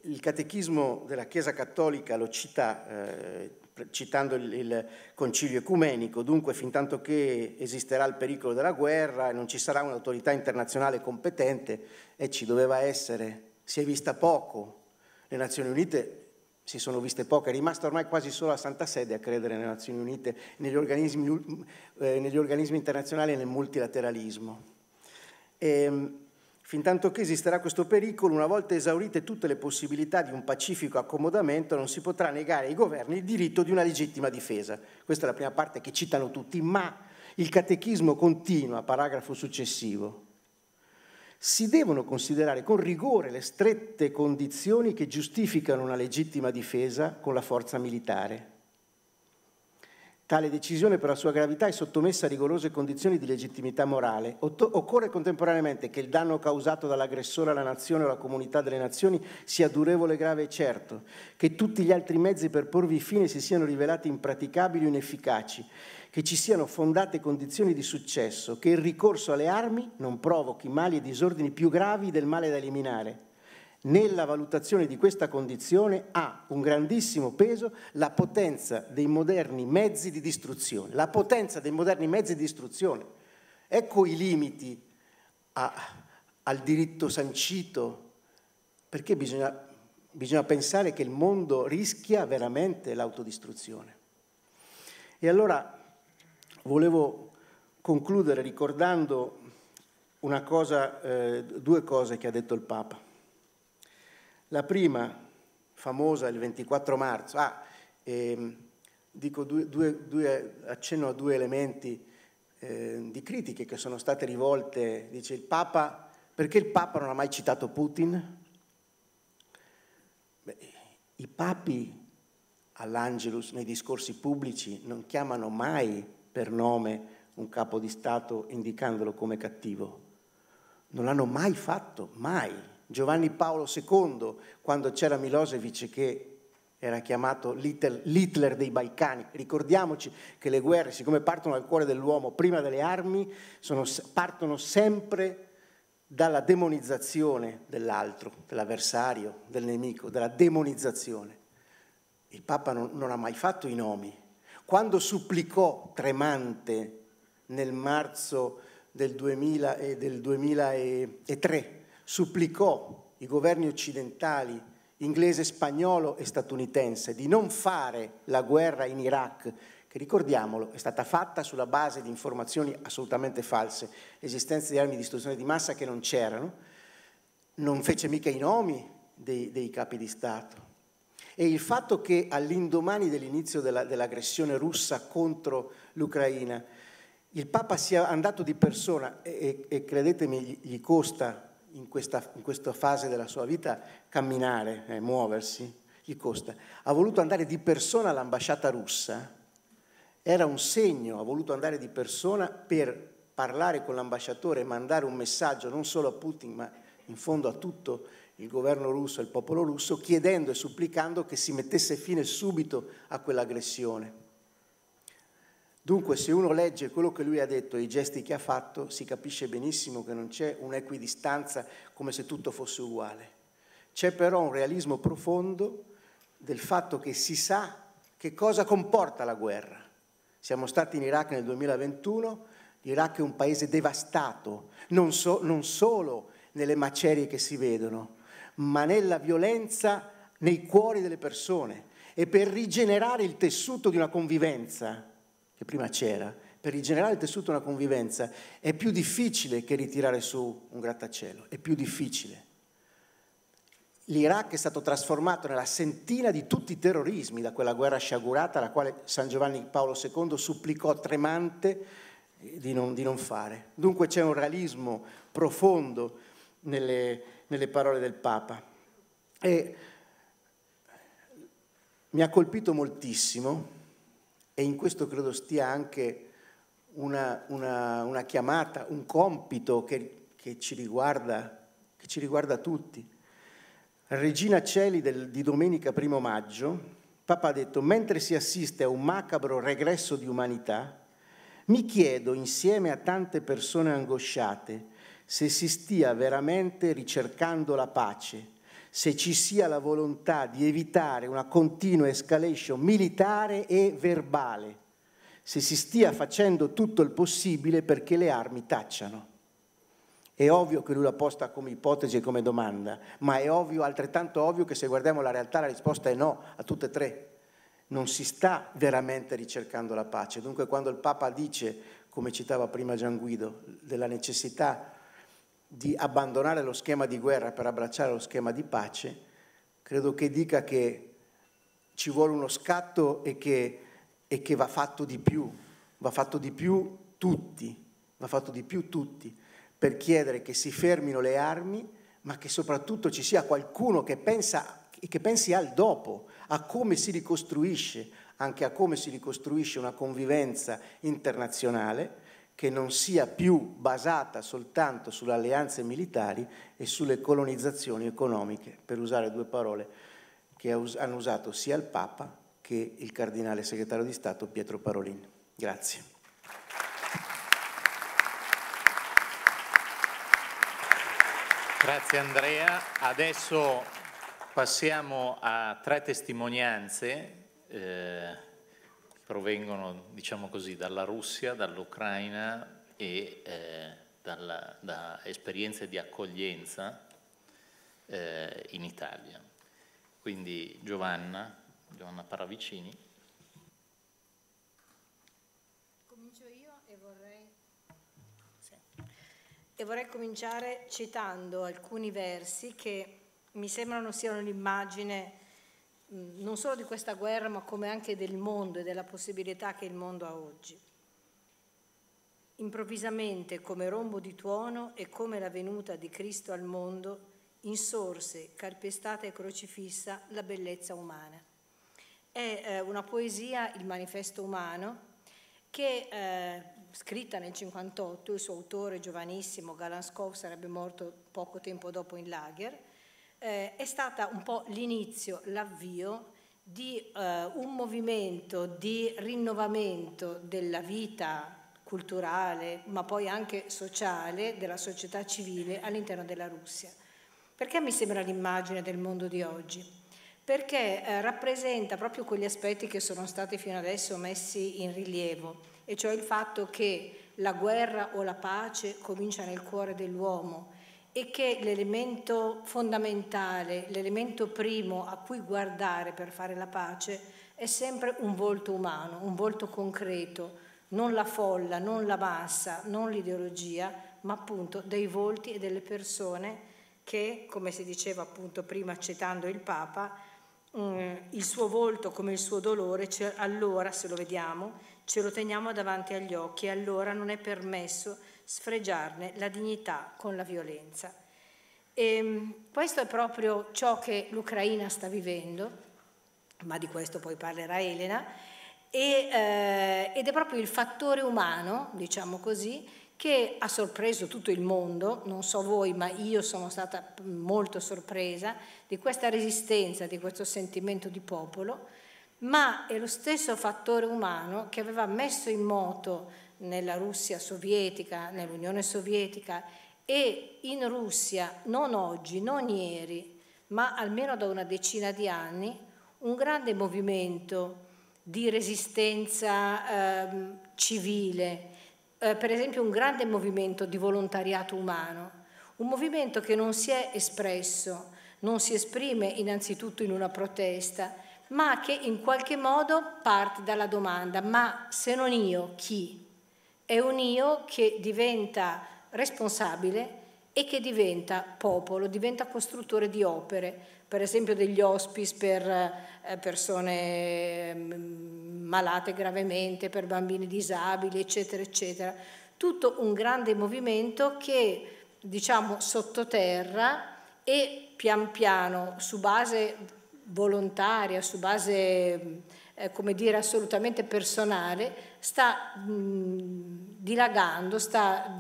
il catechismo della Chiesa Cattolica lo cita eh, citando il, il, concilio ecumenico, dunque fin tanto che esisterà il pericolo della guerra e non ci sarà un'autorità internazionale competente, e ci doveva essere, si è vista poco. Le Nazioni Unite si sono viste poche, è rimasta ormai quasi solo la Santa Sede a credere nelle Nazioni Unite, negli organismi, eh, negli organismi internazionali e nel multilateralismo. E, ehm, fin tanto che esisterà questo pericolo, una volta esaurite tutte le possibilità di un pacifico accomodamento, non si potrà negare ai governi il diritto di una legittima difesa. Questa è la prima parte che citano tutti, ma il catechismo continua, paragrafo successivo si devono considerare con rigore le strette condizioni che giustificano una legittima difesa con la forza militare. Tale decisione per la sua gravità è sottomessa a rigorose condizioni di legittimità morale. Occorre contemporaneamente che il danno causato dall'aggressore alla nazione o alla comunità delle nazioni sia durevole, grave e certo, che tutti gli altri mezzi per porvi fine si siano rivelati impraticabili o inefficaci che ci siano fondate condizioni di successo, che il ricorso alle armi non provochi mali e disordini più gravi del male da eliminare. Nella valutazione di questa condizione ha un grandissimo peso la potenza dei moderni mezzi di distruzione. La potenza dei moderni mezzi di distruzione. Ecco i limiti a, al diritto sancito, perché bisogna, bisogna pensare che il mondo rischia veramente l'autodistruzione. E allora volevo concludere ricordando una cosa, eh, due cose che ha detto il Papa. La prima, famosa il 24 marzo, ah, eh, dico due, due, due, accenno a due elementi eh, di critiche che sono state rivolte, dice il Papa, perché il Papa non ha mai citato Putin? Beh, I papi all'Angelus nei discorsi pubblici non chiamano mai per nome un capo di Stato indicandolo come cattivo. Non l'hanno mai fatto, mai. Giovanni Paolo II, quando c'era Milosevic che era chiamato l'Hitler dei Balcani. Ricordiamoci che le guerre, siccome partono dal cuore dell'uomo, prima delle armi, sono, partono sempre dalla demonizzazione dell'altro, dell'avversario, del nemico, dalla demonizzazione. Il Papa non, non ha mai fatto i nomi, quando supplicò tremante nel marzo del, 2000 e del 2003, supplicò i governi occidentali, inglese, spagnolo e statunitense, di non fare la guerra in Iraq, che ricordiamolo è stata fatta sulla base di informazioni assolutamente false, l'esistenza di armi di distruzione di massa che non c'erano, non fece mica i nomi dei, dei capi di Stato. E il fatto che all'indomani dell'inizio della, dell'aggressione russa contro l'Ucraina il Papa sia andato di persona e, e credetemi gli costa in questa, in questa, fase della sua vita camminare, eh, muoversi, gli costa. Ha voluto andare di persona all'ambasciata russa, era un segno, ha voluto andare di persona per parlare con l'ambasciatore e mandare un messaggio non solo a Putin ma in fondo a tutto il governo russo e il popolo russo, chiedendo e supplicando che si mettesse fine subito a quell'aggressione. Dunque, se uno legge quello che lui ha detto e i gesti che ha fatto, si capisce benissimo che non c'è un'equidistanza come se tutto fosse uguale. C'è però un realismo profondo del fatto che si sa che cosa comporta la guerra. Siamo stati in Iraq nel 2021, l'Iraq è un paese devastato, non, so, non solo nelle macerie che si vedono, ma nella violenza nei cuori delle persone. E per rigenerare il tessuto di una convivenza, che prima c'era, per rigenerare il tessuto una convivenza è più difficile che ritirare su un grattacielo, è più difficile. L'Iraq è stato trasformato nella sentina di tutti i terrorismi da quella guerra sciagurata, la quale San Giovanni Paolo II supplicò tremante di non, di non fare. Dunque c'è un realismo profondo nelle, nelle parole del Papa. E mi ha colpito moltissimo e in questo credo stia anche una, una, una chiamata, un compito che, che, ci riguarda, che, ci riguarda, tutti. Regina Celi del, di domenica primo maggio, Papa ha detto, mentre si assiste a un macabro regresso di umanità, mi chiedo insieme a tante persone angosciate se si stia veramente ricercando la pace, se ci sia la volontà di evitare una continua escalation militare e verbale, se si stia facendo tutto il possibile perché le armi tacciano. È ovvio che lui l'ha posta come ipotesi e come domanda, ma è ovvio, altrettanto ovvio che se guardiamo la realtà la risposta è no a tutte e tre. Non si sta veramente ricercando la pace. Dunque quando il Papa dice, come citava prima Gian Guido, della necessità di abbandonare lo schema di guerra per abbracciare lo schema di pace, credo che dica che ci vuole uno scatto e che, e che va fatto di più, va fatto di più tutti, va fatto di più tutti, per chiedere che si fermino le armi, ma che soprattutto ci sia qualcuno che, pensa, che pensi al dopo, a come si ricostruisce, anche a come si ricostruisce una convivenza internazionale, che non sia più basata soltanto sulle alleanze militari e sulle colonizzazioni economiche, per usare due parole che hanno usato sia il Papa che il cardinale segretario di Stato Pietro Parolin. Grazie. Grazie Andrea. Adesso passiamo a tre testimonianze. Eh, provengono, diciamo così, dalla Russia, dall'Ucraina e eh, dalla, da esperienze di accoglienza eh, in Italia. Quindi Giovanna, Giovanna Paravicini. Comincio io e vorrei, sì. e vorrei cominciare citando alcuni versi che mi sembrano siano l'immagine Mm, non solo di questa guerra, ma come anche del mondo e della possibilità che il mondo ha oggi. Improvvisamente, come rombo di tuono e come la venuta di Cristo al mondo, insorse, calpestata e crocifissa, la bellezza umana. È eh, una poesia, il manifesto umano, che eh, scritta nel 58, il suo autore giovanissimo, Galanskov, sarebbe morto poco tempo dopo in lager, eh, è stata un po' l'inizio, l'avvio di eh, un movimento di rinnovamento della vita culturale, ma poi anche sociale, della società civile all'interno della Russia. Perché mi sembra l'immagine del mondo di oggi? perché eh, rappresenta proprio quegli aspetti che sono stati fino adesso messi in rilievo, e cioè il fatto che la guerra o la pace comincia nel cuore dell'uomo e che l'elemento fondamentale, l'elemento primo a cui guardare per fare la pace è sempre un volto umano, un volto concreto, non la folla, non la massa, non l'ideologia, ma appunto dei volti e delle persone che, come si diceva appunto prima citando il Papa, mm, il suo volto come il suo dolore, allora se lo vediamo, ce lo teniamo davanti agli occhi e allora non è permesso sfregiarne la dignità con la violenza. E mm, questo è proprio ciò che l'Ucraina sta vivendo, ma di questo poi parlerà Elena, e, eh, ed è proprio il fattore umano, diciamo così, che ha sorpreso tutto il mondo, non so voi, ma io sono stata molto sorpresa di questa resistenza, di questo sentimento di popolo, ma è lo stesso fattore umano che aveva messo in moto nella Russia sovietica, nell'Unione Sovietica e in Russia, non oggi, non ieri, ma almeno da una decina di anni, un grande movimento di resistenza eh, civile, eh, per esempio un grande movimento di volontariato umano, un movimento che non si è espresso, non si esprime innanzitutto in una protesta, ma che in qualche modo parte dalla domanda, ma se non io, chi? È un io che diventa responsabile e che diventa popolo, diventa costruttore di opere, per esempio degli hospice per eh, persone mm, malate gravemente, per bambini disabili, eccetera, eccetera. Tutto un grande movimento che, diciamo, sottoterra e pian piano, su base volontaria, su base, eh, come dire, assolutamente personale, sta dilagando, sta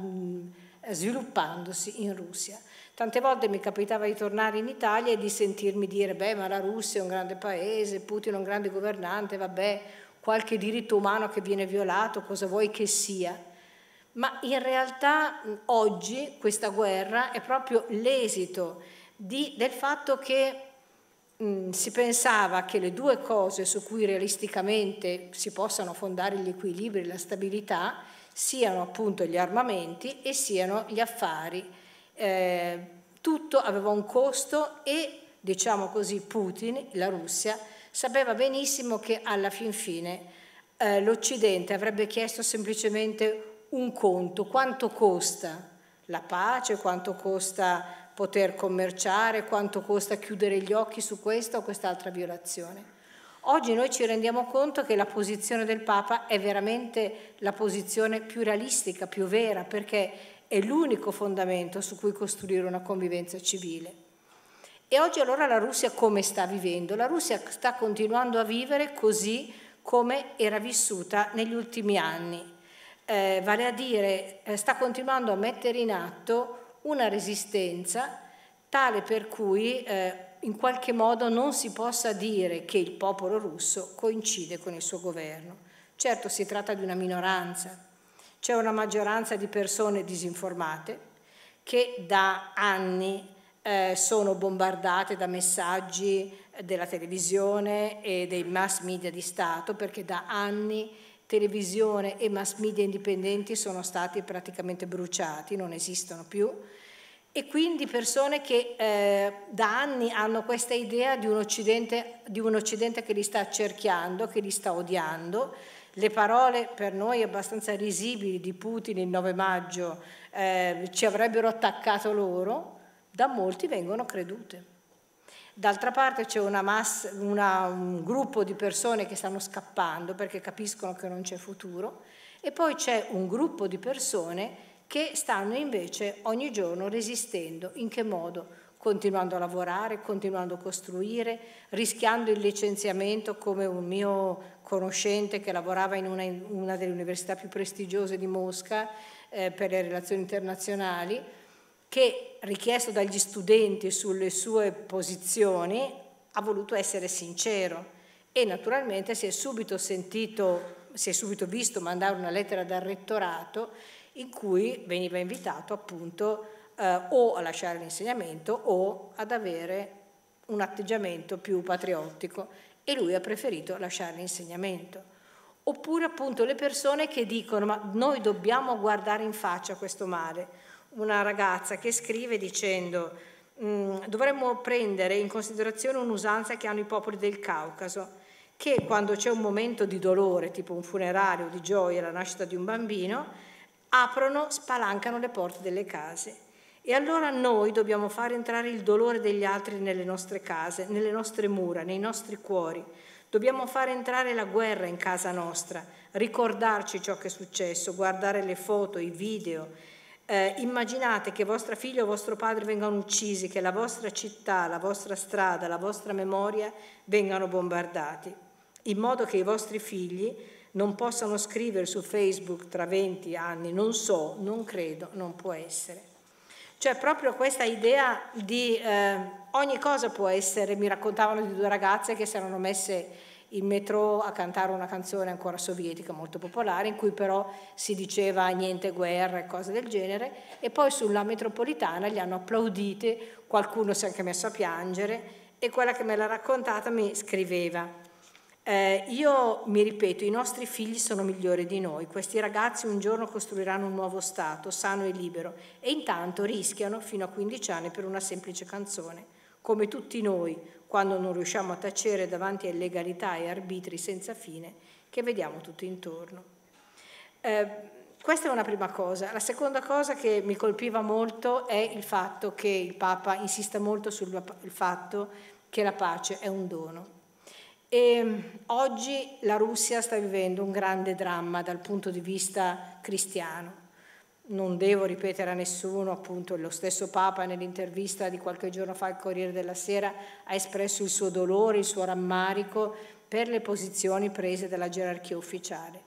sviluppandosi in Russia. Tante volte mi capitava di tornare in Italia e di sentirmi dire, beh, ma la Russia è un grande paese, Putin è un grande governante, vabbè, qualche diritto umano che viene violato, cosa vuoi che sia. Ma in realtà oggi questa guerra è proprio l'esito di, del fatto che mh, si pensava che le due cose su cui realisticamente si possano fondare gli equilibri e la stabilità siano appunto gli armamenti e siano gli affari. Eh, tutto aveva un costo e, diciamo così, Putin, la Russia, sapeva benissimo che alla fin fine eh, l'Occidente avrebbe chiesto semplicemente un conto, quanto costa la pace, quanto costa poter commerciare, quanto costa chiudere gli occhi su questa o quest'altra violazione. Oggi noi ci rendiamo conto che la posizione del Papa è veramente la posizione più realistica, più vera, perché è l'unico fondamento su cui costruire una convivenza civile. E oggi allora la Russia come sta vivendo? La Russia sta continuando a vivere così come era vissuta negli ultimi anni, eh, vale a dire eh, sta continuando a mettere in atto una resistenza tale per cui eh, in qualche modo non si possa dire che il popolo russo coincide con il suo governo. Certo si tratta di una minoranza, c'è una maggioranza di persone disinformate che da anni eh, sono bombardate da messaggi della televisione e dei mass media di Stato perché da anni televisione e mass media indipendenti sono stati praticamente bruciati, non esistono più e quindi persone che eh, da anni hanno questa idea di un, Occidente, di un Occidente che li sta cerchiando, che li sta odiando. Le parole per noi abbastanza risibili di Putin il 9 maggio eh, ci avrebbero attaccato loro, da molti vengono credute. D'altra parte c'è un gruppo di persone che stanno scappando perché capiscono che non c'è futuro e poi c'è un gruppo di persone che stanno invece ogni giorno resistendo. In che modo? Continuando a lavorare, continuando a costruire, rischiando il licenziamento come un mio conoscente che lavorava in una, una delle università più prestigiose di Mosca eh, per le relazioni internazionali, che richiesto dagli studenti sulle sue posizioni ha voluto essere sincero e naturalmente si è subito sentito, si è subito visto mandare una lettera dal rettorato in cui veniva invitato appunto eh, o a lasciare l'insegnamento o ad avere un atteggiamento più patriottico e lui ha preferito lasciare l'insegnamento. Oppure appunto le persone che dicono ma noi dobbiamo guardare in faccia questo male. Una ragazza che scrive dicendo mm, dovremmo prendere in considerazione un'usanza che hanno i popoli del Caucaso, che quando c'è un momento di dolore, tipo un funerario, di gioia, la nascita di un bambino, aprono, spalancano le porte delle case. E allora noi dobbiamo fare entrare il dolore degli altri nelle nostre case, nelle nostre mura, nei nostri cuori. Dobbiamo fare entrare la guerra in casa nostra, ricordarci ciò che è successo, guardare le foto, i video. Eh, immaginate che vostra figlia o vostro padre vengano uccisi, che la vostra città, la vostra strada, la vostra memoria vengano bombardati in modo che i vostri figli non possano scrivere su Facebook tra 20 anni, non so, non credo, non può essere. Cioè proprio questa idea di eh, ogni cosa può essere, mi raccontavano di due ragazze che si erano messe in metro a cantare una canzone ancora sovietica molto popolare in cui però si diceva niente guerra e cose del genere e poi sulla metropolitana gli hanno applaudite, qualcuno si è anche messo a piangere e quella che me l'ha raccontata mi scriveva eh, io mi ripeto, i nostri figli sono migliori di noi, questi ragazzi un giorno costruiranno un nuovo Stato, sano e libero, e intanto rischiano fino a 15 anni per una semplice canzone, come tutti noi quando non riusciamo a tacere davanti a illegalità e arbitri senza fine che vediamo tutto intorno. Eh, questa è una prima cosa. La seconda cosa che mi colpiva molto è il fatto che il Papa insista molto sul fatto che la pace è un dono. E oggi la Russia sta vivendo un grande dramma dal punto di vista cristiano. Non devo ripetere a nessuno, appunto lo stesso Papa nell'intervista di qualche giorno fa al Corriere della Sera ha espresso il suo dolore, il suo rammarico per le posizioni prese dalla gerarchia ufficiale.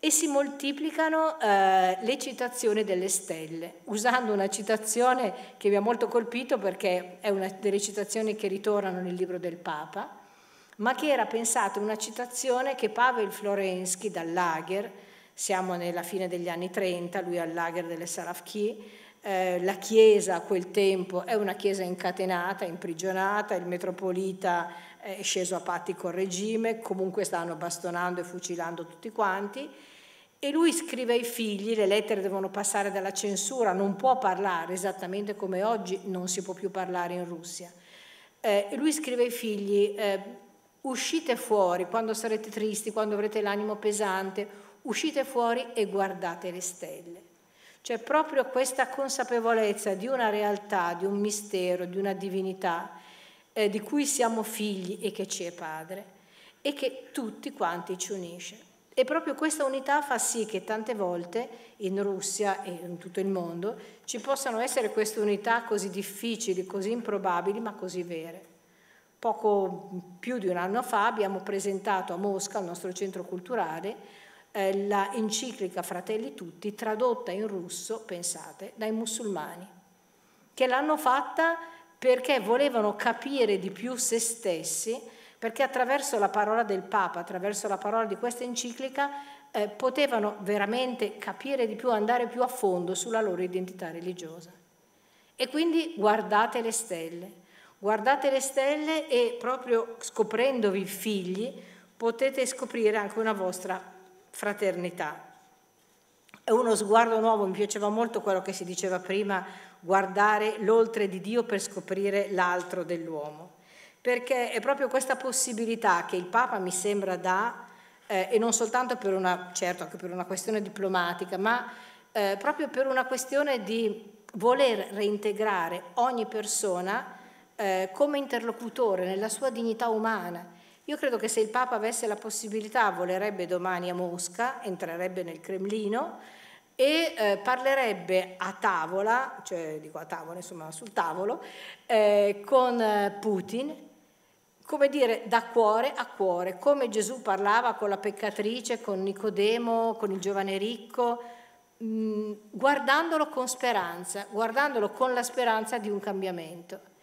E si moltiplicano eh, le citazioni delle stelle, usando una citazione che mi ha molto colpito perché è una delle citazioni che ritornano nel libro del Papa, ma che era pensata una citazione che Pavel Florensky dal lager, siamo nella fine degli anni 30, lui al lager delle Saravki, eh, la chiesa a quel tempo è una chiesa incatenata, imprigionata, il metropolita è sceso a patti col regime, comunque stanno bastonando e fucilando tutti quanti, e lui scrive ai figli, le lettere devono passare dalla censura, non può parlare esattamente come oggi non si può più parlare in Russia. Eh, lui scrive ai figli, eh, uscite fuori quando sarete tristi, quando avrete l'animo pesante, uscite fuori e guardate le stelle. C'è proprio questa consapevolezza di una realtà, di un mistero, di una divinità eh, di cui siamo figli e che ci è padre e che tutti quanti ci unisce. E proprio questa unità fa sì che tante volte in Russia e in tutto il mondo ci possano essere queste unità così difficili, così improbabili, ma così vere. Poco più di un anno fa abbiamo presentato a Mosca, al nostro centro culturale, eh, la enciclica Fratelli Tutti, tradotta in russo, pensate, dai musulmani, che l'hanno fatta perché volevano capire di più se stessi, perché attraverso la parola del Papa, attraverso la parola di questa enciclica, eh, potevano veramente capire di più, andare più a fondo sulla loro identità religiosa. E quindi guardate le stelle, Guardate le stelle e proprio scoprendovi figli potete scoprire anche una vostra fraternità. È uno sguardo nuovo, mi piaceva molto quello che si diceva prima, guardare l'oltre di Dio per scoprire l'altro dell'uomo, perché è proprio questa possibilità che il Papa mi sembra dà, eh, e non soltanto per una, certo anche per una questione diplomatica, ma eh, proprio per una questione di voler reintegrare ogni persona eh, come interlocutore nella sua dignità umana. Io credo che se il Papa avesse la possibilità, volerebbe domani a Mosca, entrerebbe nel Cremlino e eh, parlerebbe a tavola, cioè dico a tavola, insomma sul tavolo, eh, con eh, Putin, come dire da cuore a cuore, come Gesù parlava con la peccatrice, con Nicodemo, con il giovane ricco, mh, mm, guardandolo con speranza, guardandolo con la speranza di un cambiamento.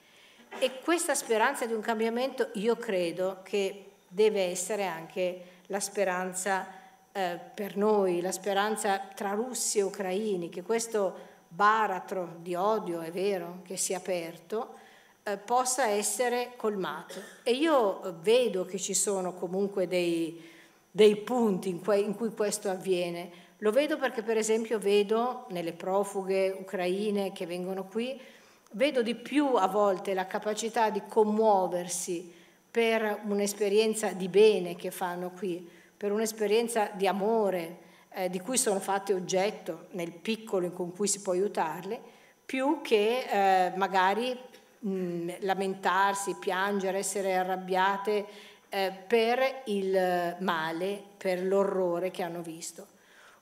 E questa speranza di un cambiamento io credo che deve essere anche la speranza eh, per noi, la speranza tra russi e ucraini, che questo baratro di odio, è vero, che si è aperto, eh, possa essere colmato. E io vedo che ci sono comunque dei, dei punti in, que, in cui questo avviene. Lo vedo perché per esempio vedo nelle profughe ucraine che vengono qui, vedo di più a volte la capacità di commuoversi per un'esperienza di bene che fanno qui, per un'esperienza di amore eh, di cui sono fatte oggetto nel piccolo con cui si può aiutarle, più che eh, magari mh, lamentarsi, piangere, essere arrabbiate eh, per il male, per l'orrore che hanno visto.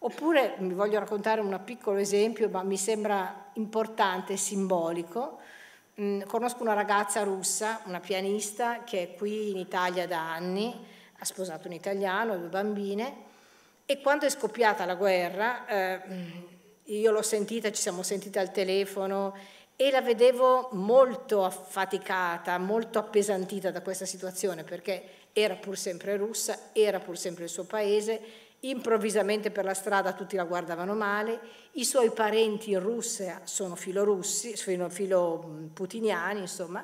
Oppure vi voglio raccontare un piccolo esempio, ma mi sembra importante, simbolico. Mm, conosco una ragazza russa, una pianista, che è qui in Italia da anni, ha sposato un italiano, due bambine, e quando è scoppiata la guerra, eh, io l'ho sentita, ci siamo sentite al telefono e la vedevo molto affaticata, molto appesantita da questa situazione, perché era pur sempre russa, era pur sempre il suo paese, improvvisamente per la strada tutti la guardavano male, i suoi parenti in Russia sono filorussi, filo, filo putiniani, insomma,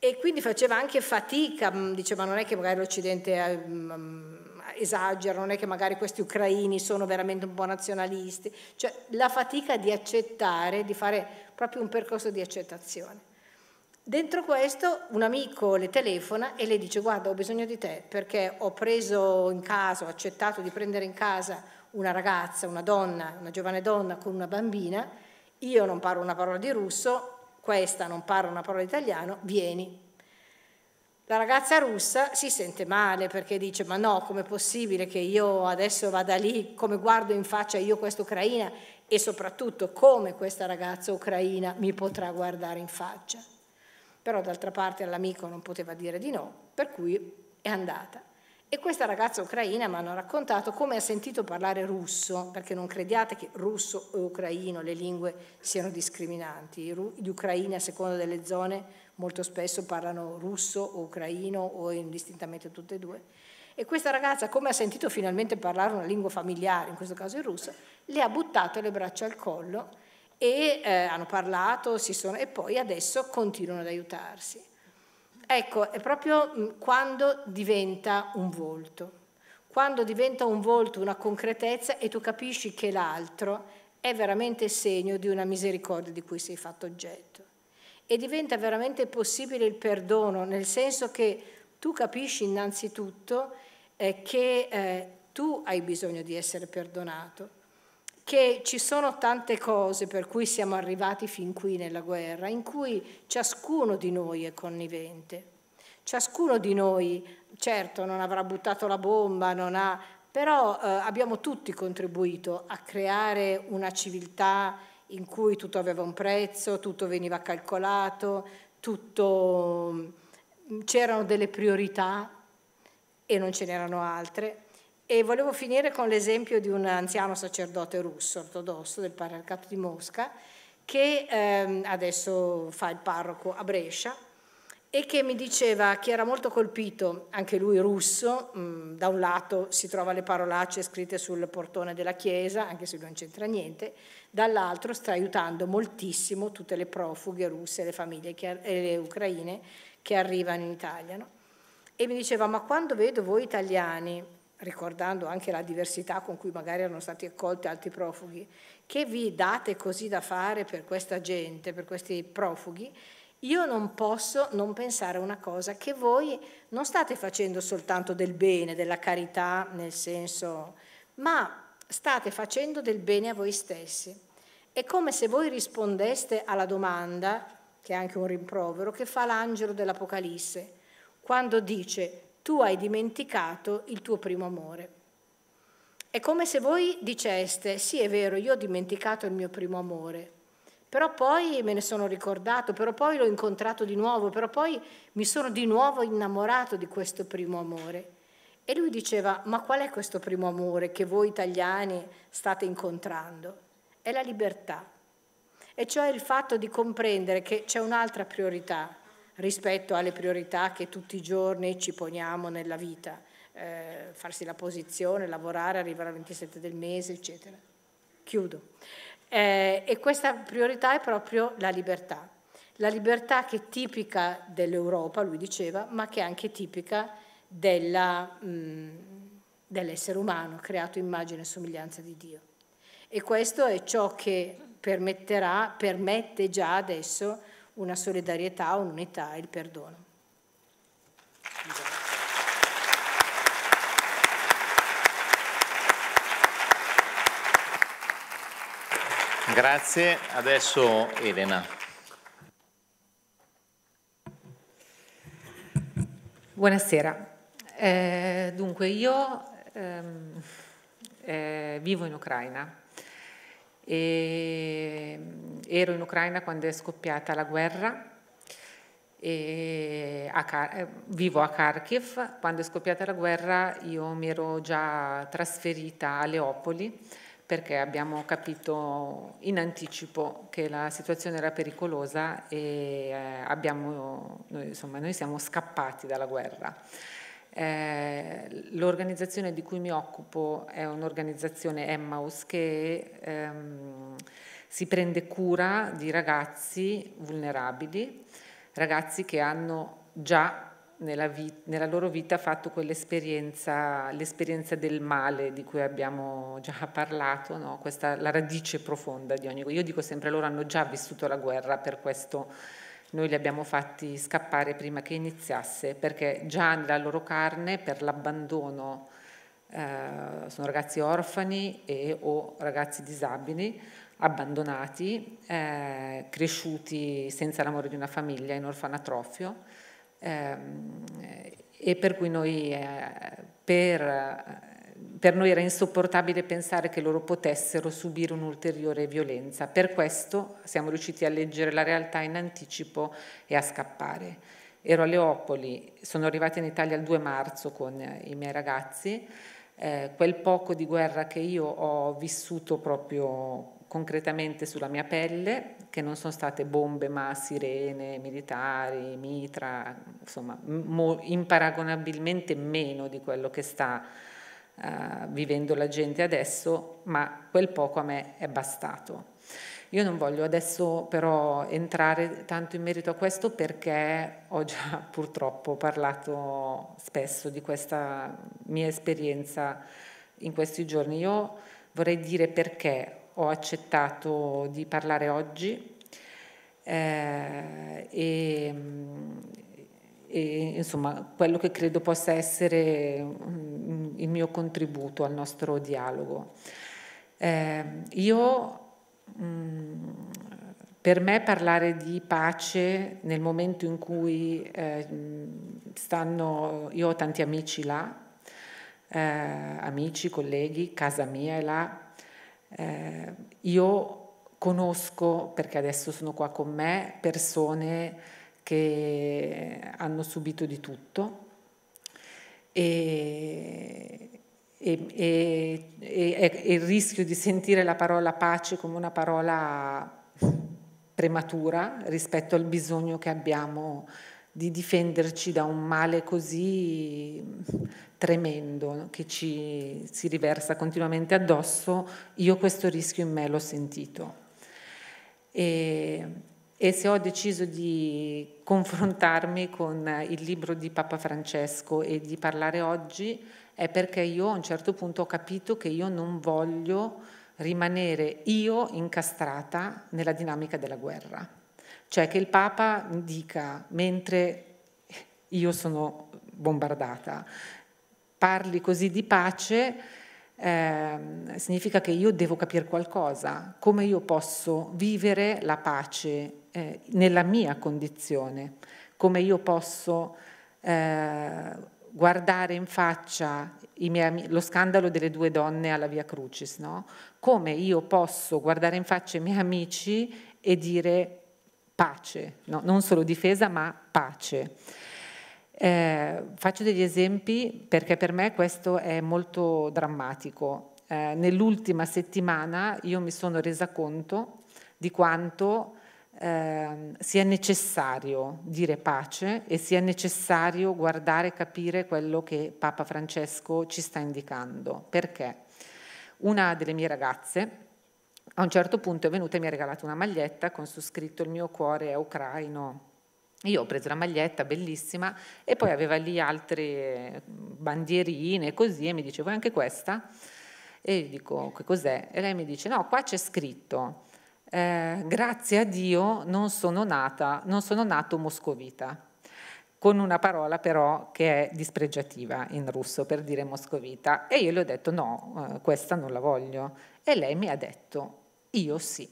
e quindi faceva anche fatica, diceva non è che magari l'Occidente esagera, non è che magari questi ucraini sono veramente un po' nazionalisti, cioè la fatica di accettare, di fare proprio un percorso di accettazione. Dentro questo un amico le telefona e le dice guarda ho bisogno di te perché ho preso in casa, ho accettato di prendere in casa una ragazza, una donna, una giovane donna con una bambina, io non parlo una parola di russo, questa non parla una parola di italiano, vieni. La ragazza russa si sente male perché dice ma no, com'è possibile che io adesso vada lì, come guardo in faccia io questa ucraina e soprattutto come questa ragazza ucraina mi potrà guardare in faccia però d'altra parte all'amico non poteva dire di no, per cui è andata. E questa ragazza ucraina mi hanno raccontato come ha sentito parlare russo, perché non crediate che russo o ucraino le lingue siano discriminanti. Gli ucraini a seconda delle zone molto spesso parlano russo o ucraino o indistintamente tutte e due. E questa ragazza, come ha sentito finalmente parlare una lingua familiare, in questo caso il russo, le ha buttato le braccia al collo e eh, hanno parlato sono, e poi adesso continuano ad aiutarsi. Ecco, è proprio quando diventa un volto, quando diventa un volto, una concretezza e tu capisci che l'altro è veramente segno di una misericordia di cui sei fatto oggetto. E diventa veramente possibile il perdono, nel senso che tu capisci innanzitutto eh, che eh, tu hai bisogno di essere perdonato che ci sono tante cose per cui siamo arrivati fin qui nella guerra, in cui ciascuno di noi è connivente. Ciascuno di noi, certo, non avrà buttato la bomba, ha, però eh, abbiamo tutti contribuito a creare una civiltà in cui tutto aveva un prezzo, tutto veniva calcolato, tutto, c'erano delle priorità e non ce n'erano altre. E volevo finire con l'esempio di un anziano sacerdote russo ortodosso del patriarcato di Mosca che ehm, adesso fa il parroco a Brescia e che mi diceva che era molto colpito, anche lui russo, mh, da un lato si trova le parolacce scritte sul portone della chiesa, anche se non c'entra niente, dall'altro sta aiutando moltissimo tutte le profughe russe, le famiglie che, e le ucraine che arrivano in Italia. No? E mi diceva, ma quando vedo voi italiani ricordando anche la diversità con cui magari erano stati accolti altri profughi, che vi date così da fare per questa gente, per questi profughi, io non posso non pensare una cosa, che voi non state facendo soltanto del bene, della carità nel senso, ma state facendo del bene a voi stessi. È come se voi rispondeste alla domanda, che è anche un rimprovero, che fa l'angelo dell'Apocalisse, quando dice tu hai dimenticato il tuo primo amore. È come se voi diceste, sì è vero, io ho dimenticato il mio primo amore, però poi me ne sono ricordato, però poi l'ho incontrato di nuovo, però poi mi sono di nuovo innamorato di questo primo amore. E lui diceva, ma qual è questo primo amore che voi italiani state incontrando? È la libertà, e cioè il fatto di comprendere che c'è un'altra priorità, rispetto alle priorità che tutti i giorni ci poniamo nella vita, eh, farsi la posizione, lavorare, arrivare al 27 del mese, eccetera. Chiudo. Eh, e questa priorità è proprio la libertà. La libertà che è tipica dell'Europa, lui diceva, ma che è anche tipica mh, dell'essere umano, creato immagine e somiglianza di Dio. E questo è ciò che permetterà, permette già adesso una solidarietà, un'unità e il perdono. Grazie, adesso Elena. Buonasera. Eh, dunque, io ehm, eh, vivo in Ucraina. E ero in Ucraina quando è scoppiata la guerra. A, eh, vivo a Kharkiv. Quando è scoppiata la guerra io mi ero già trasferita a Leopoli perché abbiamo capito in anticipo che la situazione era pericolosa e eh, abbiamo, noi, insomma, noi siamo scappati dalla guerra. Eh, l'organizzazione di cui mi occupo è un'organizzazione Emmaus che ehm, si prende cura di ragazzi vulnerabili, ragazzi che hanno già nella, nella loro vita fatto quell'esperienza, l'esperienza del male di cui abbiamo già parlato, no? Questa, la radice profonda di ogni. Io dico sempre, loro hanno già vissuto la guerra, per questo noi li abbiamo fatti scappare prima che iniziasse, perché già nella loro carne, per l'abbandono, eh, sono ragazzi orfani e, o ragazzi disabili, abbandonati, eh, cresciuti senza l'amore di una famiglia in orfanatrofio Ehm, e per cui noi, eh, per, per noi era insopportabile pensare che loro potessero subire un'ulteriore violenza. Per questo siamo riusciti a leggere la realtà in anticipo e a scappare. Ero a Leopoli, sono arrivata in Italia il 2 marzo con i miei ragazzi. Eh, quel poco di guerra che io ho vissuto proprio concretamente sulla mia pelle, che non sono state bombe ma sirene, militari, mitra, insomma, imparagonabilmente meno di quello che sta uh, vivendo la gente adesso, ma quel poco a me è bastato. Io non voglio adesso però entrare tanto in merito a questo perché ho già purtroppo parlato spesso di questa mia esperienza in questi giorni. Io vorrei dire perché ho accettato di parlare oggi eh, e, e, insomma quello che credo possa essere il mio contributo al nostro dialogo. Eh, io mm, per me parlare di pace nel momento in cui eh, stanno, io ho tanti amici là, eh, amici, colleghi, casa mia è là, eh, io conosco, perché adesso sono qua con me, persone che hanno subito di tutto e, e, e, e, il rischio di sentire la parola pace come una parola prematura rispetto al bisogno che abbiamo di difenderci da un male così tremendo che ci si riversa continuamente addosso, io questo rischio in me l'ho sentito. E, e se ho deciso di confrontarmi con il libro di Papa Francesco e di parlare oggi è perché io a un certo punto ho capito che io non voglio rimanere io incastrata nella dinamica della guerra. Cioè che il Papa dica, mentre io sono bombardata, parli così di pace, eh, significa che io devo capire qualcosa, come io posso vivere la pace eh, nella mia condizione, come io posso eh, guardare in faccia miei, lo scandalo delle due donne alla Via Crucis, no? come io posso guardare in faccia i miei amici e dire pace, no? non solo difesa ma pace. Eh, faccio degli esempi perché per me questo è molto drammatico. Eh, nell'ultima settimana io mi sono resa conto di quanto eh, sia necessario dire pace e sia necessario guardare e capire quello che Papa Francesco ci sta indicando. Perché? Una delle mie ragazze a un certo punto è venuta e mi ha regalato una maglietta con su scritto il mio cuore è ucraino. Io ho preso la maglietta bellissima e poi aveva lì altre bandierine così e mi dice vuoi anche questa? E io dico che cos'è? E lei mi dice no qua c'è scritto eh, grazie a Dio non sono nata, non sono nato moscovita. Con una parola però che è dispregiativa in russo per dire moscovita. E io le ho detto no, eh, questa non la voglio. E lei mi ha detto io sì.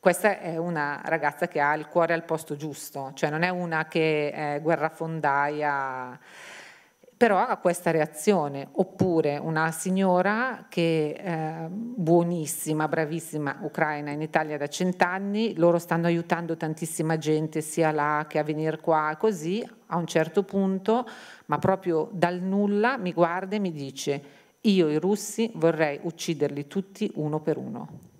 Questa è una ragazza che ha il cuore al posto giusto, cioè non è una che è guerrafondaia però ha questa reazione, oppure una signora che è buonissima, bravissima, ucraina in Italia da cent'anni, loro stanno aiutando tantissima gente sia là che a venire qua, così a un certo punto, ma proprio dal nulla mi guarda e mi dice io i russi vorrei ucciderli tutti uno per uno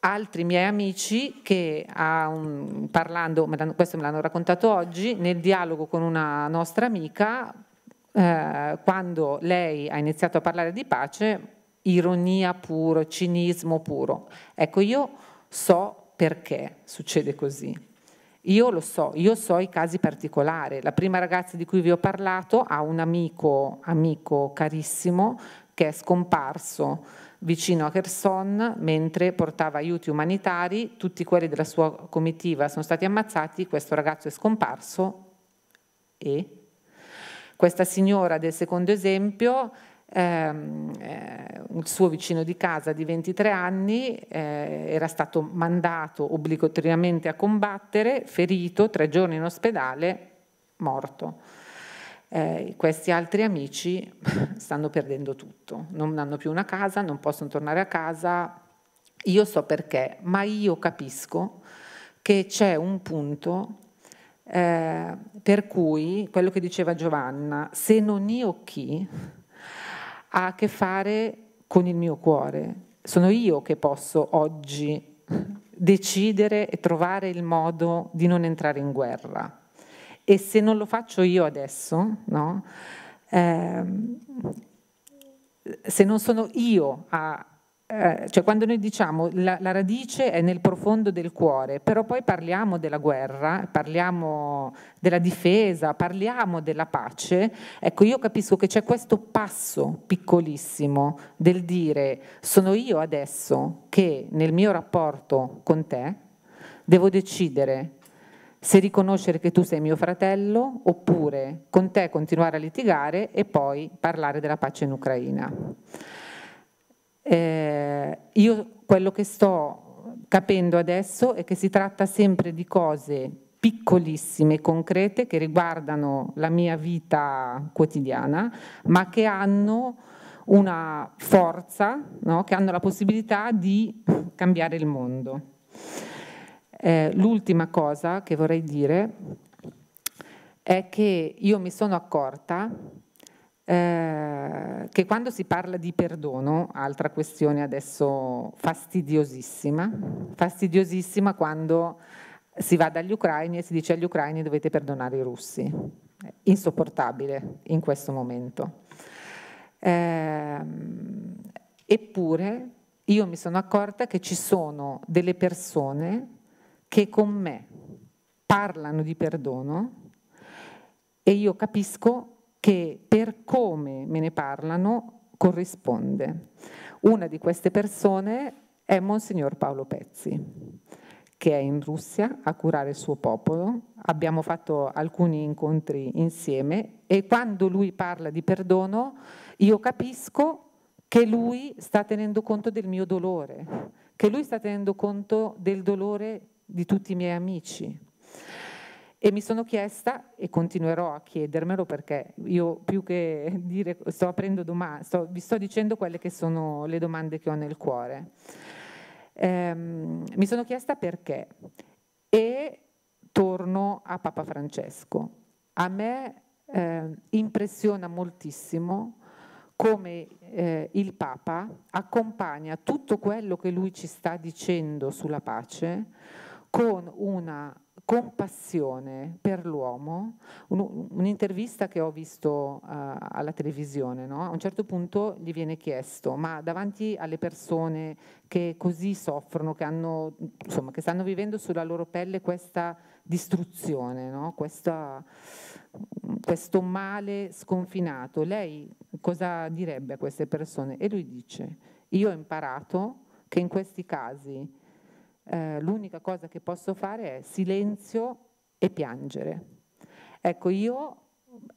altri miei amici che un, parlando, questo me l'hanno raccontato oggi, nel dialogo con una nostra amica, eh, quando lei ha iniziato a parlare di pace, ironia puro, cinismo puro. Ecco, io so perché succede così. Io lo so, io so i casi particolari. La prima ragazza di cui vi ho parlato ha un amico, amico carissimo che è scomparso vicino a Kherson mentre portava aiuti umanitari, tutti quelli della sua comitiva sono stati ammazzati, questo ragazzo è scomparso e questa signora del secondo esempio, ehm, eh, il suo vicino di casa di 23 anni eh, era stato mandato obbligatoriamente a combattere, ferito, tre giorni in ospedale, morto eh, questi altri amici stanno perdendo tutto, non hanno più una casa, non possono tornare a casa, io so perché, ma io capisco che c'è un punto eh, per cui quello che diceva Giovanna, se non io chi, ha a che fare con il mio cuore. Sono io che posso oggi decidere e trovare il modo di non entrare in guerra e se non lo faccio io adesso, no? eh, se non sono io a... Eh, cioè quando noi diciamo la, la radice è nel profondo del cuore, però poi parliamo della guerra, parliamo della difesa, parliamo della pace, ecco io capisco che c'è questo passo piccolissimo del dire sono io adesso che nel mio rapporto con te devo decidere se riconoscere che tu sei mio fratello oppure con te continuare a litigare e poi parlare della pace in Ucraina. Eh, io quello che sto capendo adesso è che si tratta sempre di cose piccolissime, concrete, che riguardano la mia vita quotidiana, ma che hanno una forza, no? che hanno la possibilità di cambiare il mondo. Eh, l'ultima cosa che vorrei dire è che io mi sono accorta eh, che quando si parla di perdono, altra questione adesso fastidiosissima, fastidiosissima quando si va dagli ucraini e si dice agli ucraini dovete perdonare i russi. Insopportabile in questo momento. Eh, eppure io mi sono accorta che ci sono delle persone che con me parlano di perdono e io capisco che per come me ne parlano corrisponde. Una di queste persone è Monsignor Paolo Pezzi, che è in Russia a curare il suo popolo. Abbiamo fatto alcuni incontri insieme e quando lui parla di perdono io capisco che lui sta tenendo conto del mio dolore, che lui sta tenendo conto del dolore di tutti i miei amici. E mi sono chiesta, e continuerò a chiedermelo perché io più che dire, sto aprendo domande, sto, vi sto dicendo quelle che sono le domande che ho nel cuore. Ehm, mi sono chiesta perché. E torno a Papa Francesco. A me eh, impressiona moltissimo come eh, il Papa accompagna tutto quello che lui ci sta dicendo sulla pace con una compassione per l'uomo, un, un'intervista che ho visto uh, alla televisione, no? a un certo punto gli viene chiesto, ma davanti alle persone che così soffrono, che, hanno, insomma, che stanno vivendo sulla loro pelle questa distruzione, no? questa, questo male sconfinato, lei cosa direbbe a queste persone? E lui dice, io ho imparato che in questi casi eh, l'unica cosa che posso fare è silenzio e piangere. Ecco, io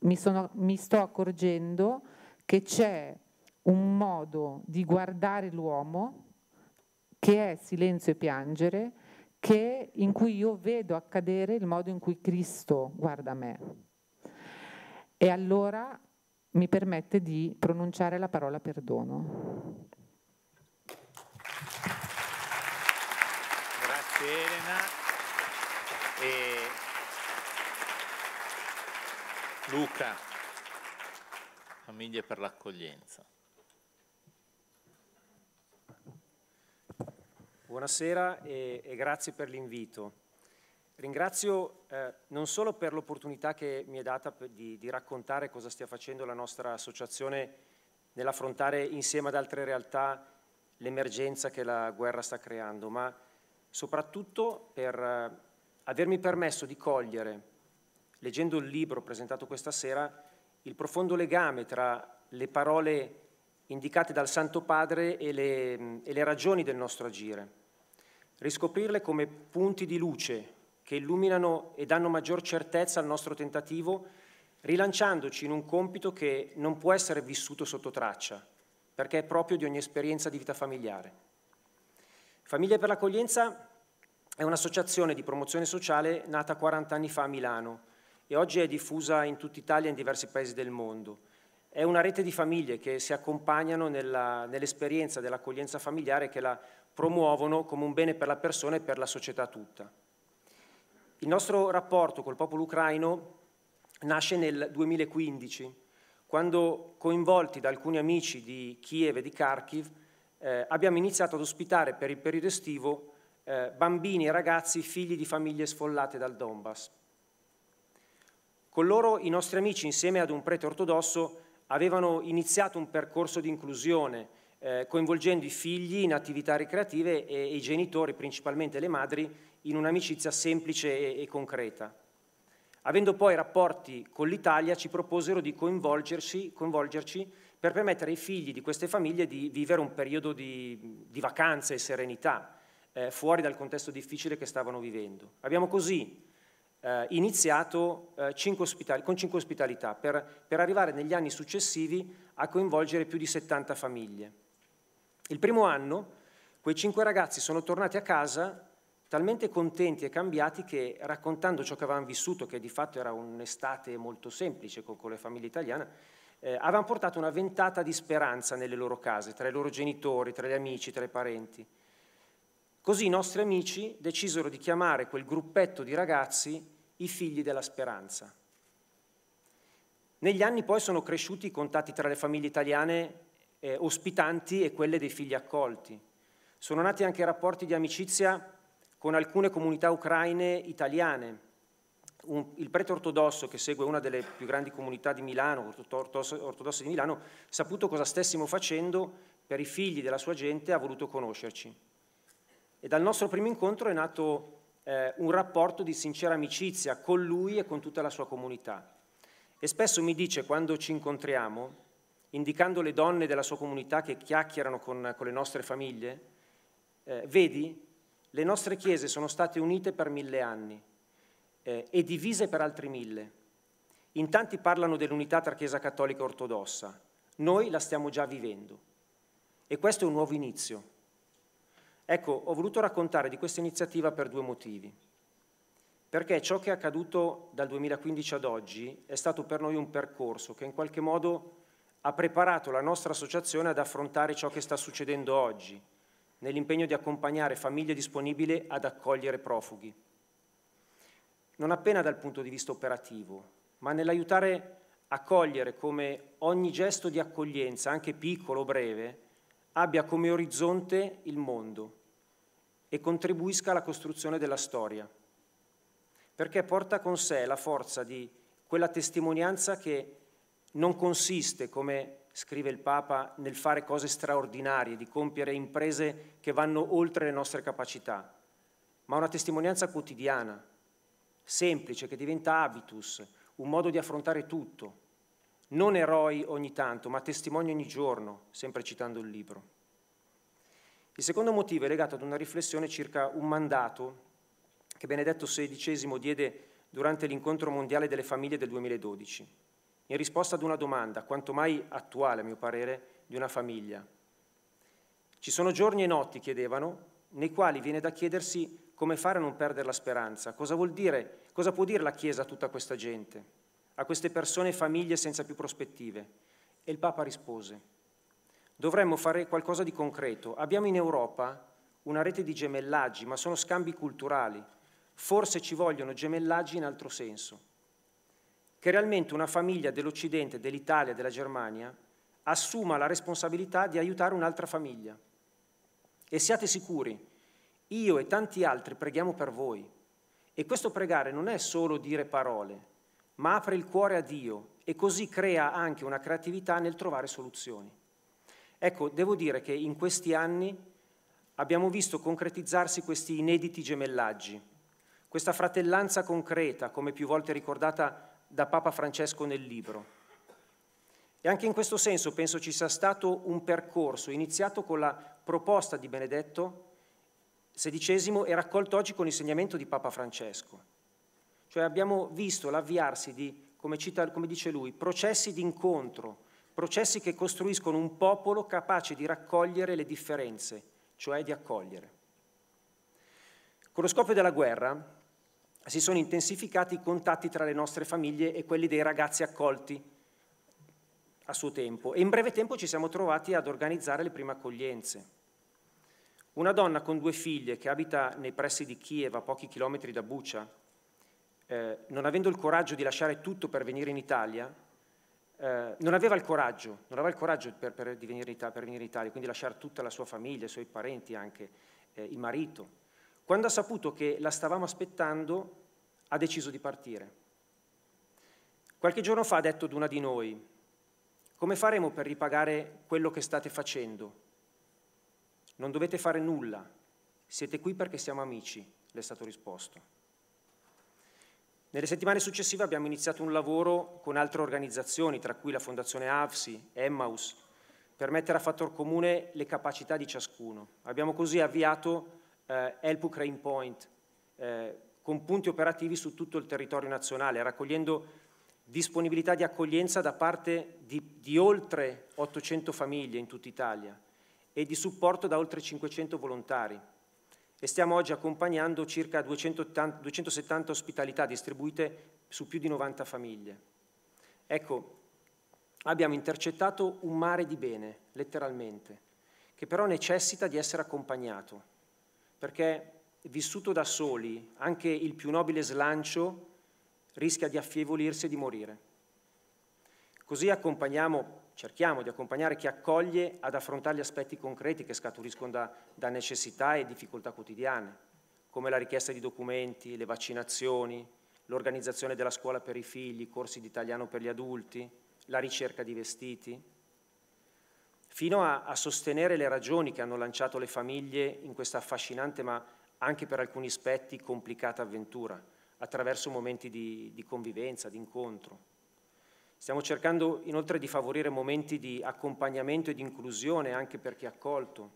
mi, sono, mi sto accorgendo che c'è un modo di guardare l'uomo che è silenzio e piangere, che, in cui io vedo accadere il modo in cui Cristo guarda me. E allora mi permette di pronunciare la parola perdono. Elena. E Luca, Famiglie per l'accoglienza. Buonasera e, e, grazie per l'invito. Ringrazio eh, non solo per l'opportunità che mi è data di, di raccontare cosa stia facendo la nostra associazione nell'affrontare insieme ad altre realtà l'emergenza che la guerra sta creando, ma soprattutto per eh, avermi permesso di cogliere, leggendo il libro presentato questa sera, il profondo legame tra le parole indicate dal Santo Padre e le, e le ragioni del nostro agire. Riscoprirle come punti di luce che illuminano e danno maggior certezza al nostro tentativo, rilanciandoci in un compito che non può essere vissuto sotto traccia, perché è proprio di ogni esperienza di vita familiare. Famiglie per l'accoglienza è un'associazione di promozione sociale nata 40 anni fa a Milano e oggi è diffusa in tutta Italia e in diversi paesi del mondo. È una rete di famiglie che si accompagnano nell'esperienza dell'accoglienza familiare che la promuovono come un bene per la persona e per la società tutta. Il nostro rapporto col popolo ucraino nasce nel 2015, quando coinvolti da alcuni amici di Kiev e di Kharkiv eh, abbiamo iniziato ad ospitare per il periodo estivo eh, bambini e ragazzi figli di famiglie sfollate dal Donbass. Con loro i nostri amici, insieme ad un prete ortodosso, avevano iniziato un percorso di inclusione, eh, coinvolgendo i figli in attività ricreative e, e, i genitori, principalmente le madri, in un'amicizia semplice e, e concreta. Avendo poi rapporti con l'Italia, ci proposero di coinvolgerci, coinvolgerci per permettere ai figli di queste famiglie di vivere un periodo di, di vacanze e serenità, eh, fuori dal contesto difficile che stavano vivendo. Abbiamo così eh, iniziato eh, cinque con cinque ospitalità per, per arrivare negli anni successivi a coinvolgere più di 70 famiglie. Il primo anno quei cinque ragazzi sono tornati a casa talmente contenti e cambiati che raccontando ciò che avevano vissuto, che di fatto era un'estate molto semplice con, con le famiglie italiane, eh, avevano portato una ventata di speranza nelle loro case, tra i loro genitori, tra gli amici, tra i parenti. Così i nostri amici decisero di chiamare quel gruppetto di ragazzi i figli della speranza. Negli anni poi sono cresciuti i contatti tra le famiglie italiane eh, ospitanti e quelle dei figli accolti. Sono nati anche rapporti di amicizia con alcune comunità ucraine italiane, un, il prete ortodosso che segue una delle più grandi comunità di Milano, ortodosse di Milano, saputo cosa stessimo facendo per i figli della sua gente, ha voluto conoscerci. E dal nostro primo incontro è nato eh, un rapporto di sincera amicizia con lui e con tutta la sua comunità. E spesso mi dice, quando ci incontriamo, indicando le donne della sua comunità che chiacchierano con, con le nostre famiglie, eh, vedi, le nostre chiese sono state unite per mille anni eh, e divise per altri mille. In tanti parlano dell'unità tra Chiesa Cattolica e Ortodossa, noi la stiamo già vivendo e questo è un nuovo inizio. Ecco, ho voluto raccontare di questa iniziativa per due motivi. Perché ciò che è accaduto dal 2015 ad oggi è stato per noi un percorso che in qualche modo ha preparato la nostra associazione ad affrontare ciò che sta succedendo oggi, nell'impegno di accompagnare famiglie disponibili ad accogliere profughi non appena dal punto di vista operativo, ma nell'aiutare a cogliere come ogni gesto di accoglienza, anche piccolo o breve, abbia come orizzonte il mondo e contribuisca alla costruzione della storia. perché porta con sé la forza di quella testimonianza che non consiste, come scrive il Papa, nel fare cose straordinarie, di compiere imprese che vanno oltre le nostre capacità, ma una testimonianza quotidiana, semplice, che diventa habitus, un modo di affrontare tutto, non eroi ogni tanto, ma testimoni ogni giorno, sempre citando il libro. Il secondo motivo è legato ad una riflessione circa un mandato che Benedetto XVI diede durante l'incontro mondiale delle famiglie del 2012, in risposta ad una domanda, quanto mai attuale a mio parere, di una famiglia. Ci sono giorni e notti, chiedevano, nei quali viene da chiedersi come fare a non perdere la speranza, cosa vuol dire, cosa può dire la Chiesa a tutta questa gente, a queste persone e famiglie senza più prospettive. E il Papa rispose, Dovremmo fare qualcosa di concreto. Abbiamo in Europa una rete di gemellaggi, ma sono scambi culturali. Forse ci vogliono gemellaggi in altro senso. Che realmente una famiglia dell'Occidente, dell'Italia, della Germania assuma la responsabilità di aiutare un'altra famiglia. E siate sicuri, io e tanti altri preghiamo per voi. E questo pregare non è solo dire parole, ma apre il cuore a Dio e così crea anche una creatività nel trovare soluzioni. Ecco, devo dire che in questi anni abbiamo visto concretizzarsi questi inediti gemellaggi, questa fratellanza concreta, come più volte ricordata da Papa Francesco nel libro. E anche in questo senso penso ci sia stato un percorso iniziato con la proposta di Benedetto XVI e raccolto oggi con l'insegnamento di Papa Francesco. Cioè abbiamo visto l'avviarsi di, come, cita, come dice lui, processi di incontro, processi che costruiscono un popolo capace di raccogliere le differenze, cioè di accogliere. Con lo scoppio della guerra si sono intensificati i contatti tra le nostre famiglie e quelli dei ragazzi accolti a suo tempo e in breve tempo ci siamo trovati ad organizzare le prime accoglienze. Una donna con due figlie che abita nei pressi di Kiev, a pochi chilometri da Bucia, eh, non avendo il coraggio di lasciare tutto per venire in Italia, eh, non aveva il coraggio, non aveva il coraggio per, per, venire per, venire in Italia, quindi lasciare tutta la sua famiglia, i suoi parenti anche, eh, il marito. Quando ha saputo che la stavamo aspettando, ha deciso di partire. Qualche giorno fa ha detto ad una di noi, come faremo per ripagare quello che state facendo? Non dovete fare nulla, siete qui perché siamo amici, le è stato risposto. Nelle settimane successive abbiamo iniziato un lavoro con altre organizzazioni, tra cui la Fondazione AFSI, Emmaus, per mettere a fattor comune le capacità di ciascuno. Abbiamo così avviato eh, Help Ukraine Point, eh, con punti operativi su tutto il territorio nazionale, raccogliendo disponibilità di accoglienza da parte di, di oltre 800 famiglie in tutta Italia e di supporto da oltre 500 volontari e stiamo oggi accompagnando circa 280, 270 ospitalità distribuite su più di 90 famiglie. Ecco, abbiamo intercettato un mare di bene, letteralmente, che però necessita di essere accompagnato, perché vissuto da soli, anche il più nobile slancio rischia di affievolirsi e di morire. Così accompagniamo cerchiamo di accompagnare chi accoglie ad affrontare gli aspetti concreti che scaturiscono da, da necessità e difficoltà quotidiane, come la richiesta di documenti, le vaccinazioni, l'organizzazione della scuola per i figli, corsi di italiano per gli adulti, la ricerca di vestiti, fino a, a, sostenere le ragioni che hanno lanciato le famiglie in questa affascinante ma anche per alcuni aspetti complicata avventura, attraverso momenti di, di convivenza, di incontro. Stiamo cercando inoltre di favorire momenti di accompagnamento e di inclusione anche per chi è accolto,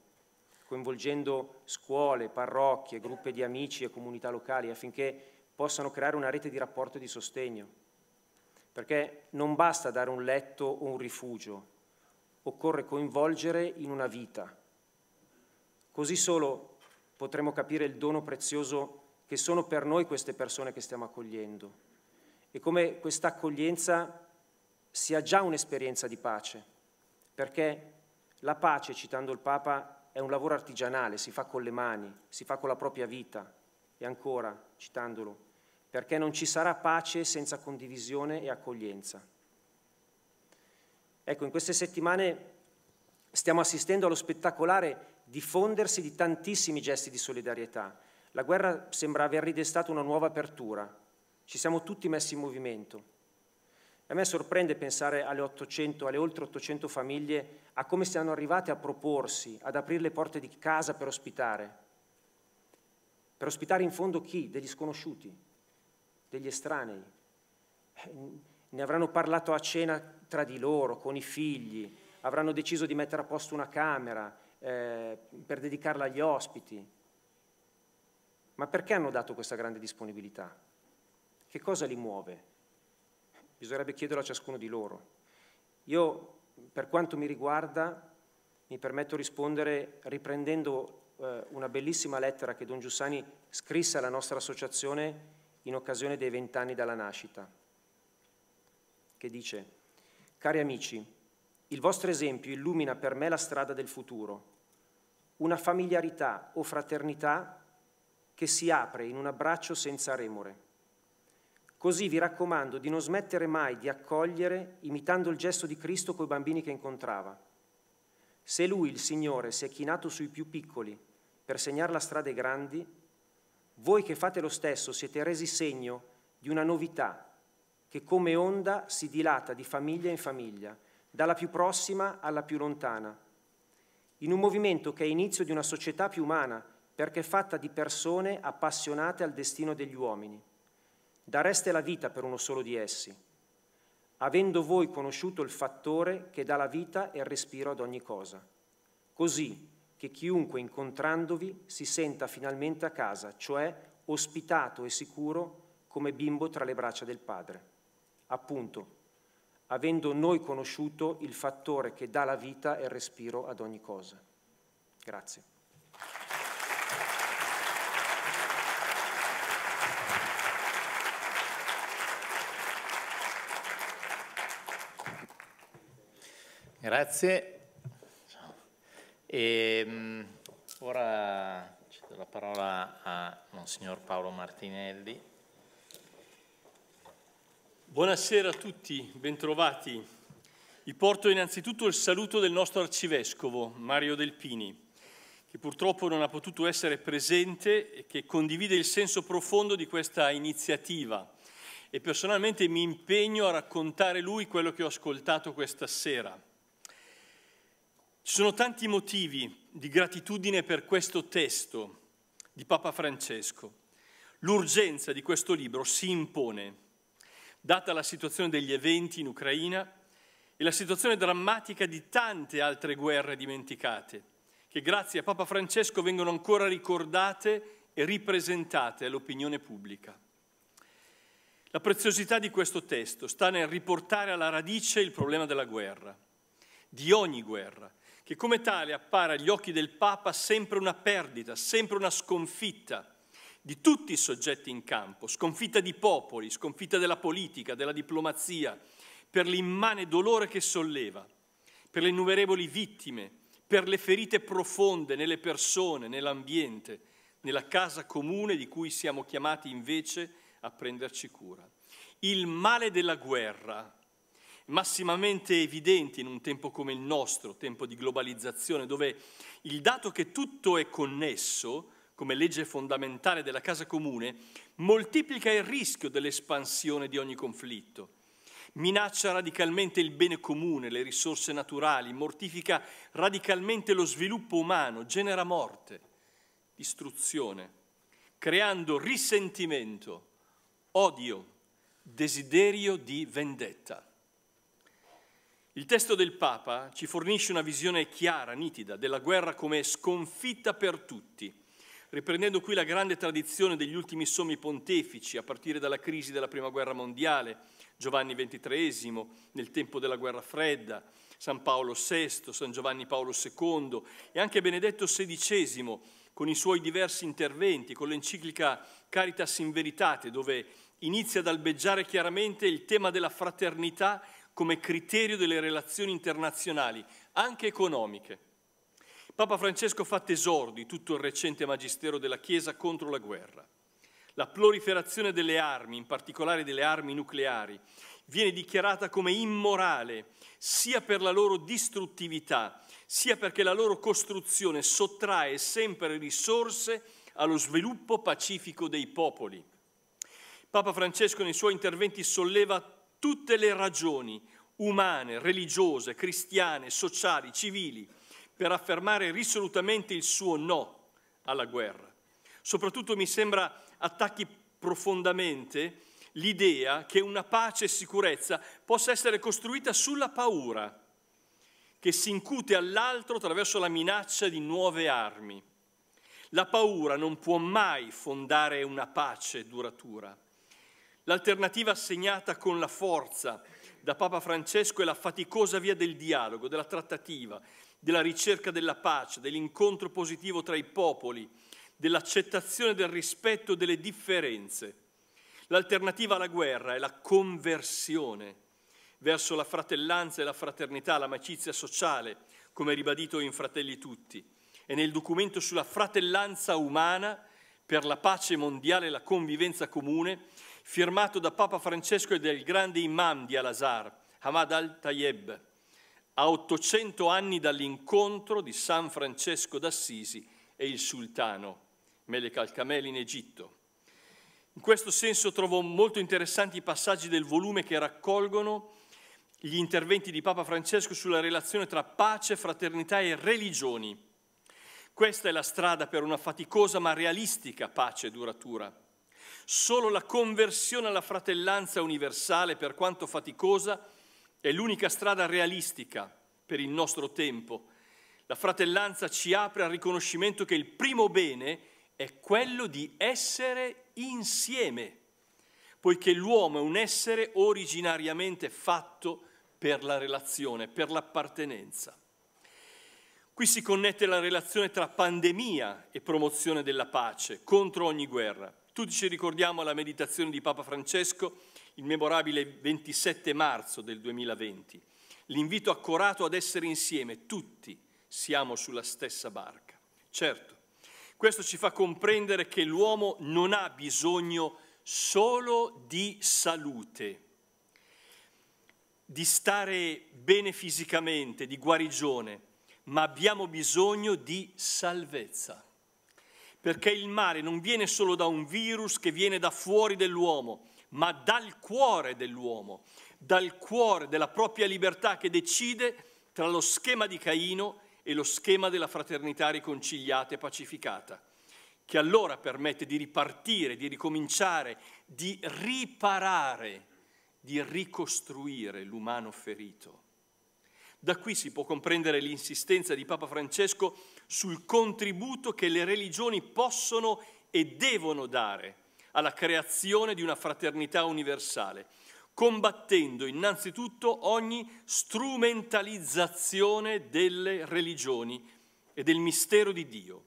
coinvolgendo scuole, parrocchie, gruppi di amici e comunità locali affinché possano creare una rete di rapporto e di sostegno. Perché non basta dare un letto o un rifugio, occorre coinvolgere in una vita. Così solo potremo capire il dono prezioso che sono per noi queste persone che stiamo accogliendo e come questa accoglienza sia già un'esperienza di pace, perché la pace, citando il Papa, è un lavoro artigianale, si fa con le mani, si fa con la propria vita. E ancora, citandolo, perché non ci sarà pace senza condivisione e accoglienza. Ecco, in queste settimane stiamo assistendo allo spettacolare diffondersi di tantissimi gesti di solidarietà. La guerra sembra aver ridestato una nuova apertura, ci siamo tutti messi in movimento. A me sorprende pensare alle, 800, alle oltre 800 famiglie, a come siano arrivate a proporsi, ad aprire le porte di casa per ospitare. Per ospitare in fondo chi? Degli sconosciuti, degli estranei. Eh, ne avranno parlato a cena tra di loro, con i figli, avranno deciso di mettere a posto una camera eh, per dedicarla agli ospiti. Ma perché hanno dato questa grande disponibilità? Che cosa li muove? Bisognerebbe chiederlo a ciascuno di loro. Io, per quanto mi riguarda, mi permetto di rispondere riprendendo eh, una bellissima lettera che Don Giussani scrisse alla nostra associazione in occasione dei vent'anni dalla nascita, che dice, cari amici, il vostro esempio illumina per me la strada del futuro, una familiarità o fraternità che si apre in un abbraccio senza remore. Così vi raccomando di non smettere mai di accogliere, imitando il gesto di Cristo coi bambini che incontrava. Se Lui, il Signore, si è chinato sui più piccoli per segnare la strada ai grandi, voi che fate lo stesso siete resi segno di una novità che come onda si dilata di famiglia in famiglia, dalla più prossima alla più lontana, in un movimento che è inizio di una società più umana, perché è fatta di persone appassionate al destino degli uomini dareste la vita per uno solo di essi, avendo voi conosciuto il fattore che dà la vita e il respiro ad ogni cosa, così che chiunque incontrandovi si senta finalmente a casa, cioè ospitato e sicuro come bimbo tra le braccia del Padre. Appunto, avendo noi conosciuto il fattore che dà la vita e il respiro ad ogni cosa. Grazie. Grazie. E, um, ora cedo la parola a Monsignor Paolo Martinelli. Buonasera a tutti, bentrovati. Vi porto innanzitutto il saluto del nostro arcivescovo, Mario Delpini, che purtroppo non ha potuto essere presente e che condivide il senso profondo di questa iniziativa e personalmente mi impegno a raccontare lui quello che ho ascoltato questa sera. Ci sono tanti motivi di gratitudine per questo testo di Papa Francesco. L'urgenza di questo libro si impone, data la situazione degli eventi in Ucraina e la situazione drammatica di tante altre guerre dimenticate, che grazie a Papa Francesco vengono ancora ricordate e ripresentate all'opinione pubblica. La preziosità di questo testo sta nel riportare alla radice il problema della guerra, di ogni guerra, che come tale appare agli occhi del Papa sempre una perdita, sempre una sconfitta di tutti i soggetti in campo, sconfitta di popoli, sconfitta della politica, della diplomazia, per l'immane dolore che solleva, per le innumerevoli vittime, per le ferite profonde nelle persone, nell'ambiente, nella casa comune di cui siamo chiamati invece a prenderci cura. Il male della guerra, massimamente evidenti in un tempo come il nostro, tempo di globalizzazione, dove il dato che tutto è connesso, come legge fondamentale della casa comune, moltiplica il rischio dell'espansione di ogni conflitto, minaccia radicalmente il bene comune, le risorse naturali, mortifica radicalmente lo sviluppo umano, genera morte, distruzione, creando risentimento, odio, desiderio di vendetta. Il testo del Papa ci fornisce una visione chiara, nitida, della guerra come sconfitta per tutti, riprendendo qui la grande tradizione degli ultimi sommi pontefici, a partire dalla crisi della Prima Guerra Mondiale, Giovanni XXIII, nel tempo della Guerra Fredda, San Paolo VI, San Giovanni Paolo II e anche Benedetto XVI, con i suoi diversi interventi, con l'enciclica Caritas in Veritate, dove inizia ad albeggiare chiaramente il tema della fraternità come criterio delle relazioni internazionali, anche economiche. Papa Francesco fa tesoro di tutto il recente magistero della Chiesa contro la guerra. La proliferazione delle armi, in particolare delle armi nucleari, viene dichiarata come immorale sia per la loro distruttività, sia perché la loro costruzione sottrae sempre risorse allo sviluppo pacifico dei popoli. Papa Francesco nei suoi interventi solleva tutte le ragioni umane, religiose, cristiane, sociali, civili, per affermare risolutamente il suo no alla guerra. Soprattutto mi sembra attacchi profondamente l'idea che una pace e sicurezza possa essere costruita sulla paura, che si incute all'altro attraverso la minaccia di nuove armi. La paura non può mai fondare una pace duratura. L'alternativa assegnata con la forza da Papa Francesco è la faticosa via del dialogo, della trattativa, della ricerca della pace, dell'incontro positivo tra i popoli, dell'accettazione del rispetto delle differenze. L'alternativa alla guerra è la conversione verso la fratellanza e la fraternità, l'amicizia sociale, come ribadito in Fratelli Tutti, e nel documento sulla fratellanza umana per la pace mondiale e la convivenza comune, firmato da Papa Francesco e del grande imam di Al-Azhar, Hamad al-Tayeb, a 800 anni dall'incontro di San Francesco d'Assisi e il sultano Melek al-Kamel in Egitto. In questo senso trovo molto interessanti i passaggi del volume che raccolgono gli interventi di Papa Francesco sulla relazione tra pace, fraternità e religioni. Questa è la strada per una faticosa ma realistica pace duratura. Solo la conversione alla fratellanza universale, per quanto faticosa, è l'unica strada realistica per il nostro tempo. La fratellanza ci apre al riconoscimento che il primo bene è quello di essere insieme, poiché l'uomo è un essere originariamente fatto per la relazione, per l'appartenenza. Qui si connette la relazione tra pandemia e promozione della pace contro ogni guerra. Tutti ci ricordiamo la meditazione di Papa Francesco il memorabile 27 marzo del 2020. L'invito accorato ad essere insieme, tutti siamo sulla stessa barca. Certo, questo ci fa comprendere che l'uomo non ha bisogno solo di salute, di stare bene fisicamente, di guarigione, ma abbiamo bisogno di salvezza. Perché il male non viene solo da un virus che viene da fuori dell'uomo, ma dal cuore dell'uomo, dal cuore della propria libertà che decide tra lo schema di Caino e lo schema della fraternità riconciliata e pacificata, che allora permette di ripartire, di ricominciare, di riparare di ricostruire l'umano ferito. Da qui si può comprendere l'insistenza di Papa Francesco sul contributo che le religioni possono e devono dare alla creazione di una fraternità universale, combattendo innanzitutto ogni strumentalizzazione delle religioni e del mistero di Dio.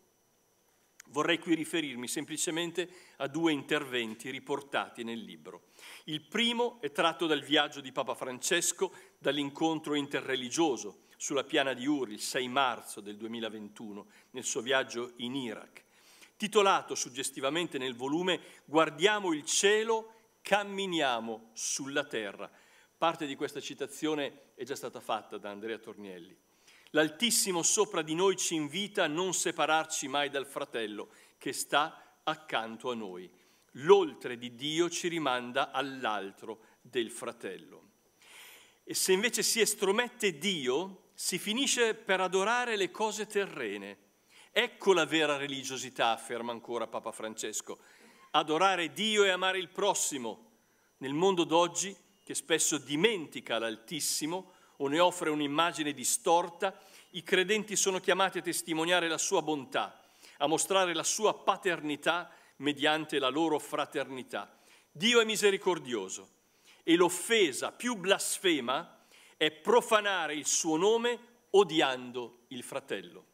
Vorrei qui riferirmi semplicemente a due interventi riportati nel libro. Il primo è tratto dal viaggio di Papa Francesco dall'incontro interreligioso sulla piana di Uri il 6 marzo del 2021 nel suo viaggio in Iraq, titolato suggestivamente nel volume Guardiamo il cielo, camminiamo sulla terra. Parte di questa citazione è già stata fatta da Andrea Tornielli. L'Altissimo sopra di noi ci invita a non separarci mai dal fratello che sta accanto a noi l'oltre di Dio ci rimanda all'altro del fratello. E se invece si estromette Dio, si finisce per adorare le cose terrene. Ecco la vera religiosità, afferma ancora Papa Francesco. Adorare Dio e amare il prossimo. Nel mondo d'oggi, che spesso dimentica l'Altissimo o ne offre un'immagine distorta, i credenti sono chiamati a testimoniare la sua bontà, a mostrare la sua paternità mediante la loro fraternità. Dio è misericordioso e l'offesa più blasfema è profanare il suo nome odiando il fratello.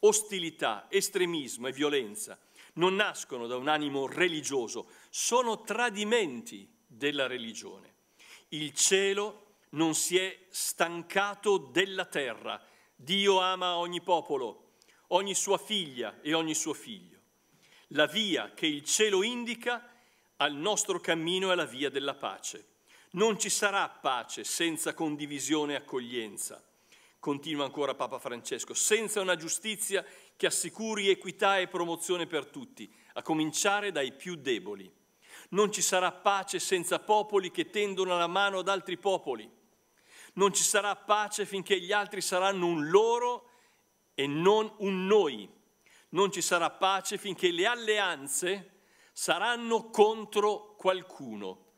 Ostilità, estremismo e violenza non nascono da un animo religioso, sono tradimenti della religione. Il cielo non si è stancato della terra. Dio ama ogni popolo, ogni sua figlia e ogni suo figlio. La via che il cielo indica al nostro cammino è la via della pace. Non ci sarà pace senza condivisione e accoglienza, continua ancora Papa Francesco, senza una giustizia che assicuri equità e promozione per tutti, a cominciare dai più deboli. Non ci sarà pace senza popoli che tendono la mano ad altri popoli. Non ci sarà pace finché gli altri saranno un loro e non un noi. Non ci sarà pace finché le alleanze saranno contro qualcuno,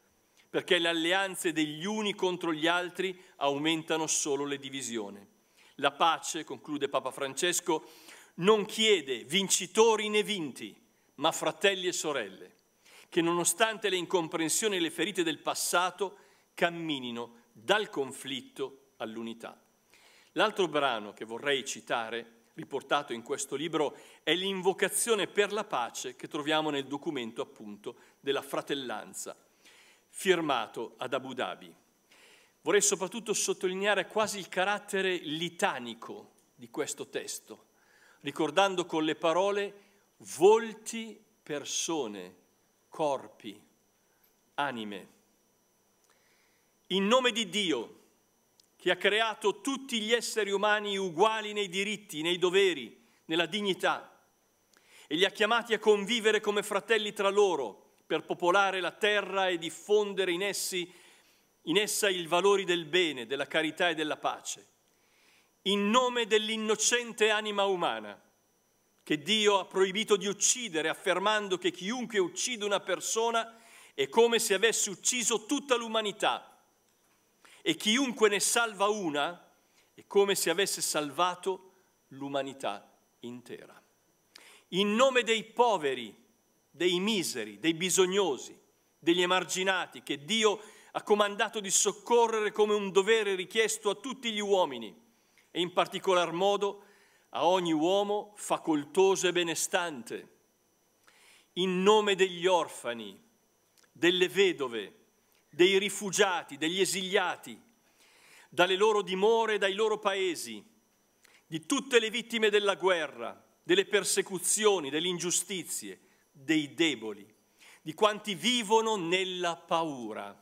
perché le alleanze degli uni contro gli altri aumentano solo le divisioni. La pace, conclude Papa Francesco, non chiede vincitori né vinti, ma fratelli e sorelle, che nonostante le incomprensioni e le ferite del passato camminino dal conflitto all'unità. L'altro brano che vorrei citare, riportato in questo libro, è l'invocazione per la pace che troviamo nel documento appunto della fratellanza, firmato ad Abu Dhabi. Vorrei soprattutto sottolineare quasi il carattere litanico di questo testo, ricordando con le parole volti, persone, corpi, anime. In nome di Dio, che ha creato tutti gli esseri umani uguali nei diritti, nei doveri, nella dignità, e li ha chiamati a convivere come fratelli tra loro per popolare la terra e diffondere in, essi, in essa i valori del bene, della carità e della pace in nome dell'innocente anima umana che Dio ha proibito di uccidere, affermando che chiunque uccide una persona è come se avesse ucciso tutta l'umanità e chiunque ne salva una è come se avesse salvato l'umanità intera. In nome dei poveri, dei miseri, dei bisognosi, degli emarginati che Dio ha comandato di soccorrere come un dovere richiesto a tutti gli uomini, e in particolar modo a ogni uomo facoltoso e benestante, in nome degli orfani, delle vedove, dei rifugiati, degli esiliati, dalle loro dimore e dai loro paesi, di tutte le vittime della guerra, delle persecuzioni, delle ingiustizie, dei deboli, di quanti vivono nella paura,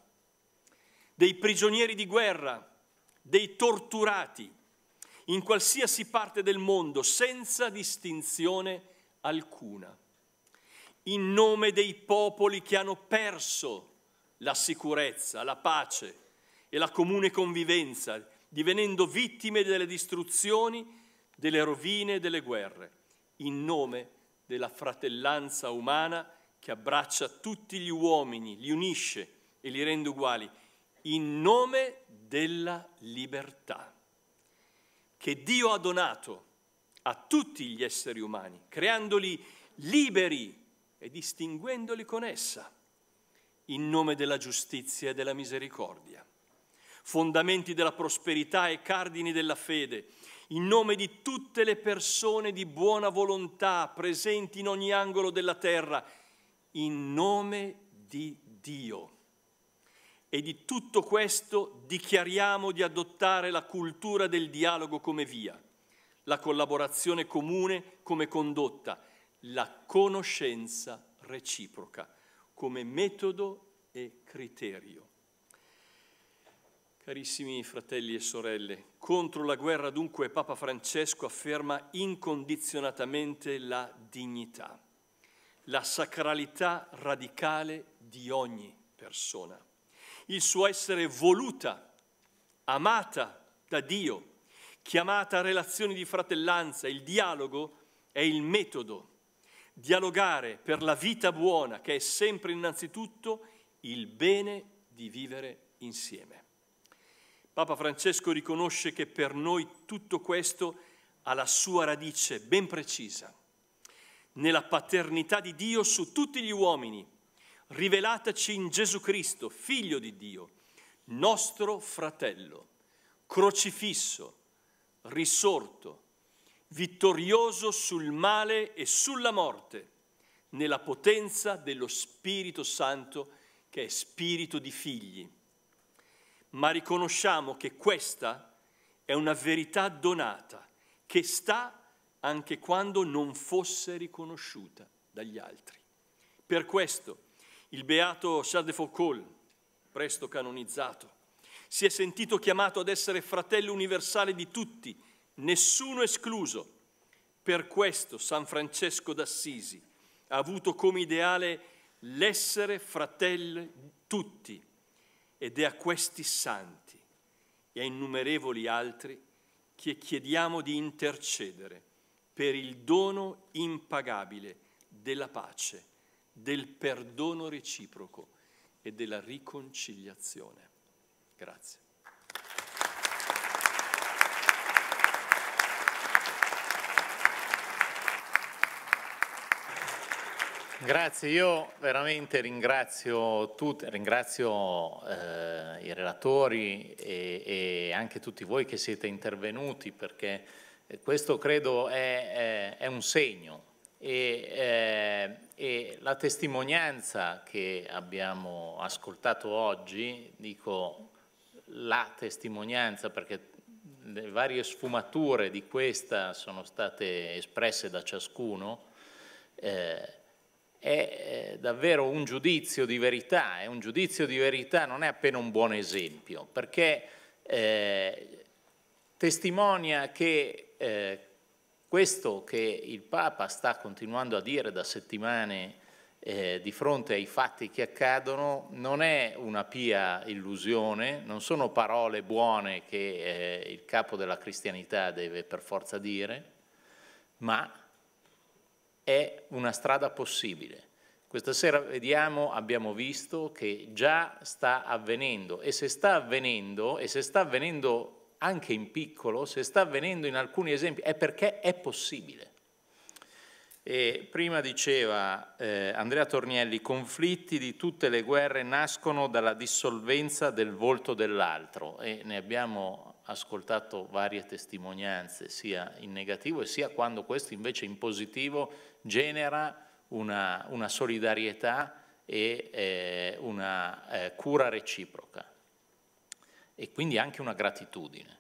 dei prigionieri di guerra, dei torturati, in qualsiasi parte del mondo senza distinzione alcuna, in nome dei popoli che hanno perso la sicurezza, la pace e la comune convivenza, divenendo vittime delle distruzioni, delle rovine e delle guerre, in nome della fratellanza umana che abbraccia tutti gli uomini, li unisce e li rende uguali, in nome della libertà che Dio ha donato a tutti gli esseri umani, creandoli liberi e distinguendoli con essa, in nome della giustizia e della misericordia, fondamenti della prosperità e cardini della fede, in nome di tutte le persone di buona volontà presenti in ogni angolo della terra, in nome di Dio e di tutto questo dichiariamo di adottare la cultura del dialogo come via, la collaborazione comune come condotta, la conoscenza reciproca come metodo e criterio. Carissimi fratelli e sorelle, contro la guerra dunque Papa Francesco afferma incondizionatamente la dignità, la sacralità radicale di ogni persona il suo essere voluta, amata da Dio, chiamata a relazioni di fratellanza. Il dialogo è il metodo. Dialogare per la vita buona, che è sempre innanzitutto il bene di vivere insieme. Papa Francesco riconosce che per noi tutto questo ha la sua radice ben precisa, nella paternità di Dio su tutti gli uomini rivelataci in Gesù Cristo, figlio di Dio, nostro fratello, crocifisso, risorto, vittorioso sul male e sulla morte, nella potenza dello Spirito Santo che è spirito di figli. Ma riconosciamo che questa è una verità donata, che sta anche quando non fosse riconosciuta dagli altri. Per questo, il beato Charles de Foucault, presto canonizzato, si è sentito chiamato ad essere fratello universale di tutti, nessuno escluso. Per questo San Francesco d'Assisi ha avuto come ideale l'essere fratelli tutti, ed è a questi santi e a innumerevoli altri che chiediamo di intercedere per il dono impagabile della pace, del perdono reciproco e della riconciliazione. Grazie. Grazie, io veramente ringrazio tutti, ringrazio eh, i relatori e, e, anche tutti voi che siete intervenuti perché questo credo è, è, è un segno e, eh, e, la testimonianza che abbiamo ascoltato oggi, dico la testimonianza perché le varie sfumature di questa sono state espresse da ciascuno, eh, è davvero un giudizio di verità, e un giudizio di verità non è appena un buon esempio, perché eh, testimonia che eh, questo che il Papa sta continuando a dire da settimane eh, di fronte ai fatti che accadono non è una pia illusione, non sono parole buone che eh, il capo della cristianità deve per forza dire, ma è una strada possibile. Questa sera vediamo, abbiamo visto che già sta avvenendo e se sta avvenendo, e se sta avvenendo anche in piccolo, se sta avvenendo in alcuni esempi, è perché è possibile. E prima diceva eh, Andrea Tornielli, i conflitti di tutte le guerre nascono dalla dissolvenza del volto dell'altro e ne abbiamo ascoltato varie testimonianze, sia in negativo e sia quando questo invece in positivo genera una, una solidarietà e eh, una eh, cura reciproca e quindi anche una gratitudine.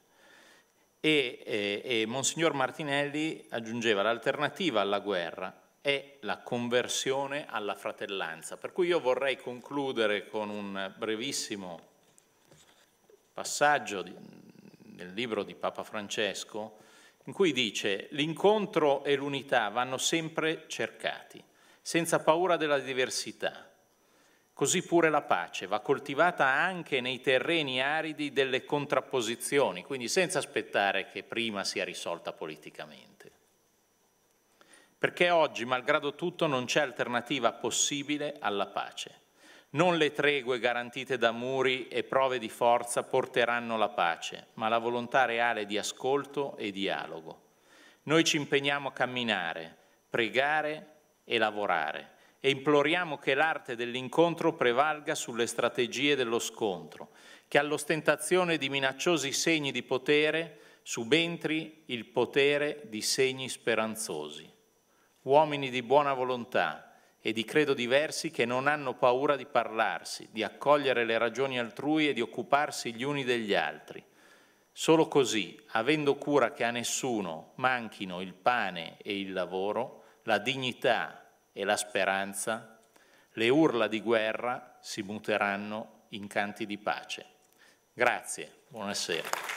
E, e, e Monsignor Martinelli aggiungeva l'alternativa alla guerra è la conversione alla fratellanza. Per cui io vorrei concludere con un brevissimo passaggio di, nel libro di Papa Francesco in cui dice l'incontro e l'unità vanno sempre cercati, senza paura della diversità. Così pure la pace va coltivata anche nei terreni aridi delle contrapposizioni, quindi senza aspettare che prima sia risolta politicamente. Perché oggi, malgrado tutto, non c'è alternativa possibile alla pace. Non le tregue garantite da muri e prove di forza porteranno la pace, ma la volontà reale di ascolto e dialogo. Noi ci impegniamo a camminare, pregare e lavorare e imploriamo che l'arte dell'incontro prevalga sulle strategie dello scontro, che all'ostentazione di minacciosi segni di potere subentri il potere di segni speranzosi. Uomini di buona volontà, e di credo diversi che non hanno paura di parlarsi, di accogliere le ragioni altrui e di occuparsi gli uni degli altri. Solo così, avendo cura che a nessuno manchino il pane e il lavoro, la dignità e la speranza, le urla di guerra si muteranno in canti di pace. Grazie, buonasera.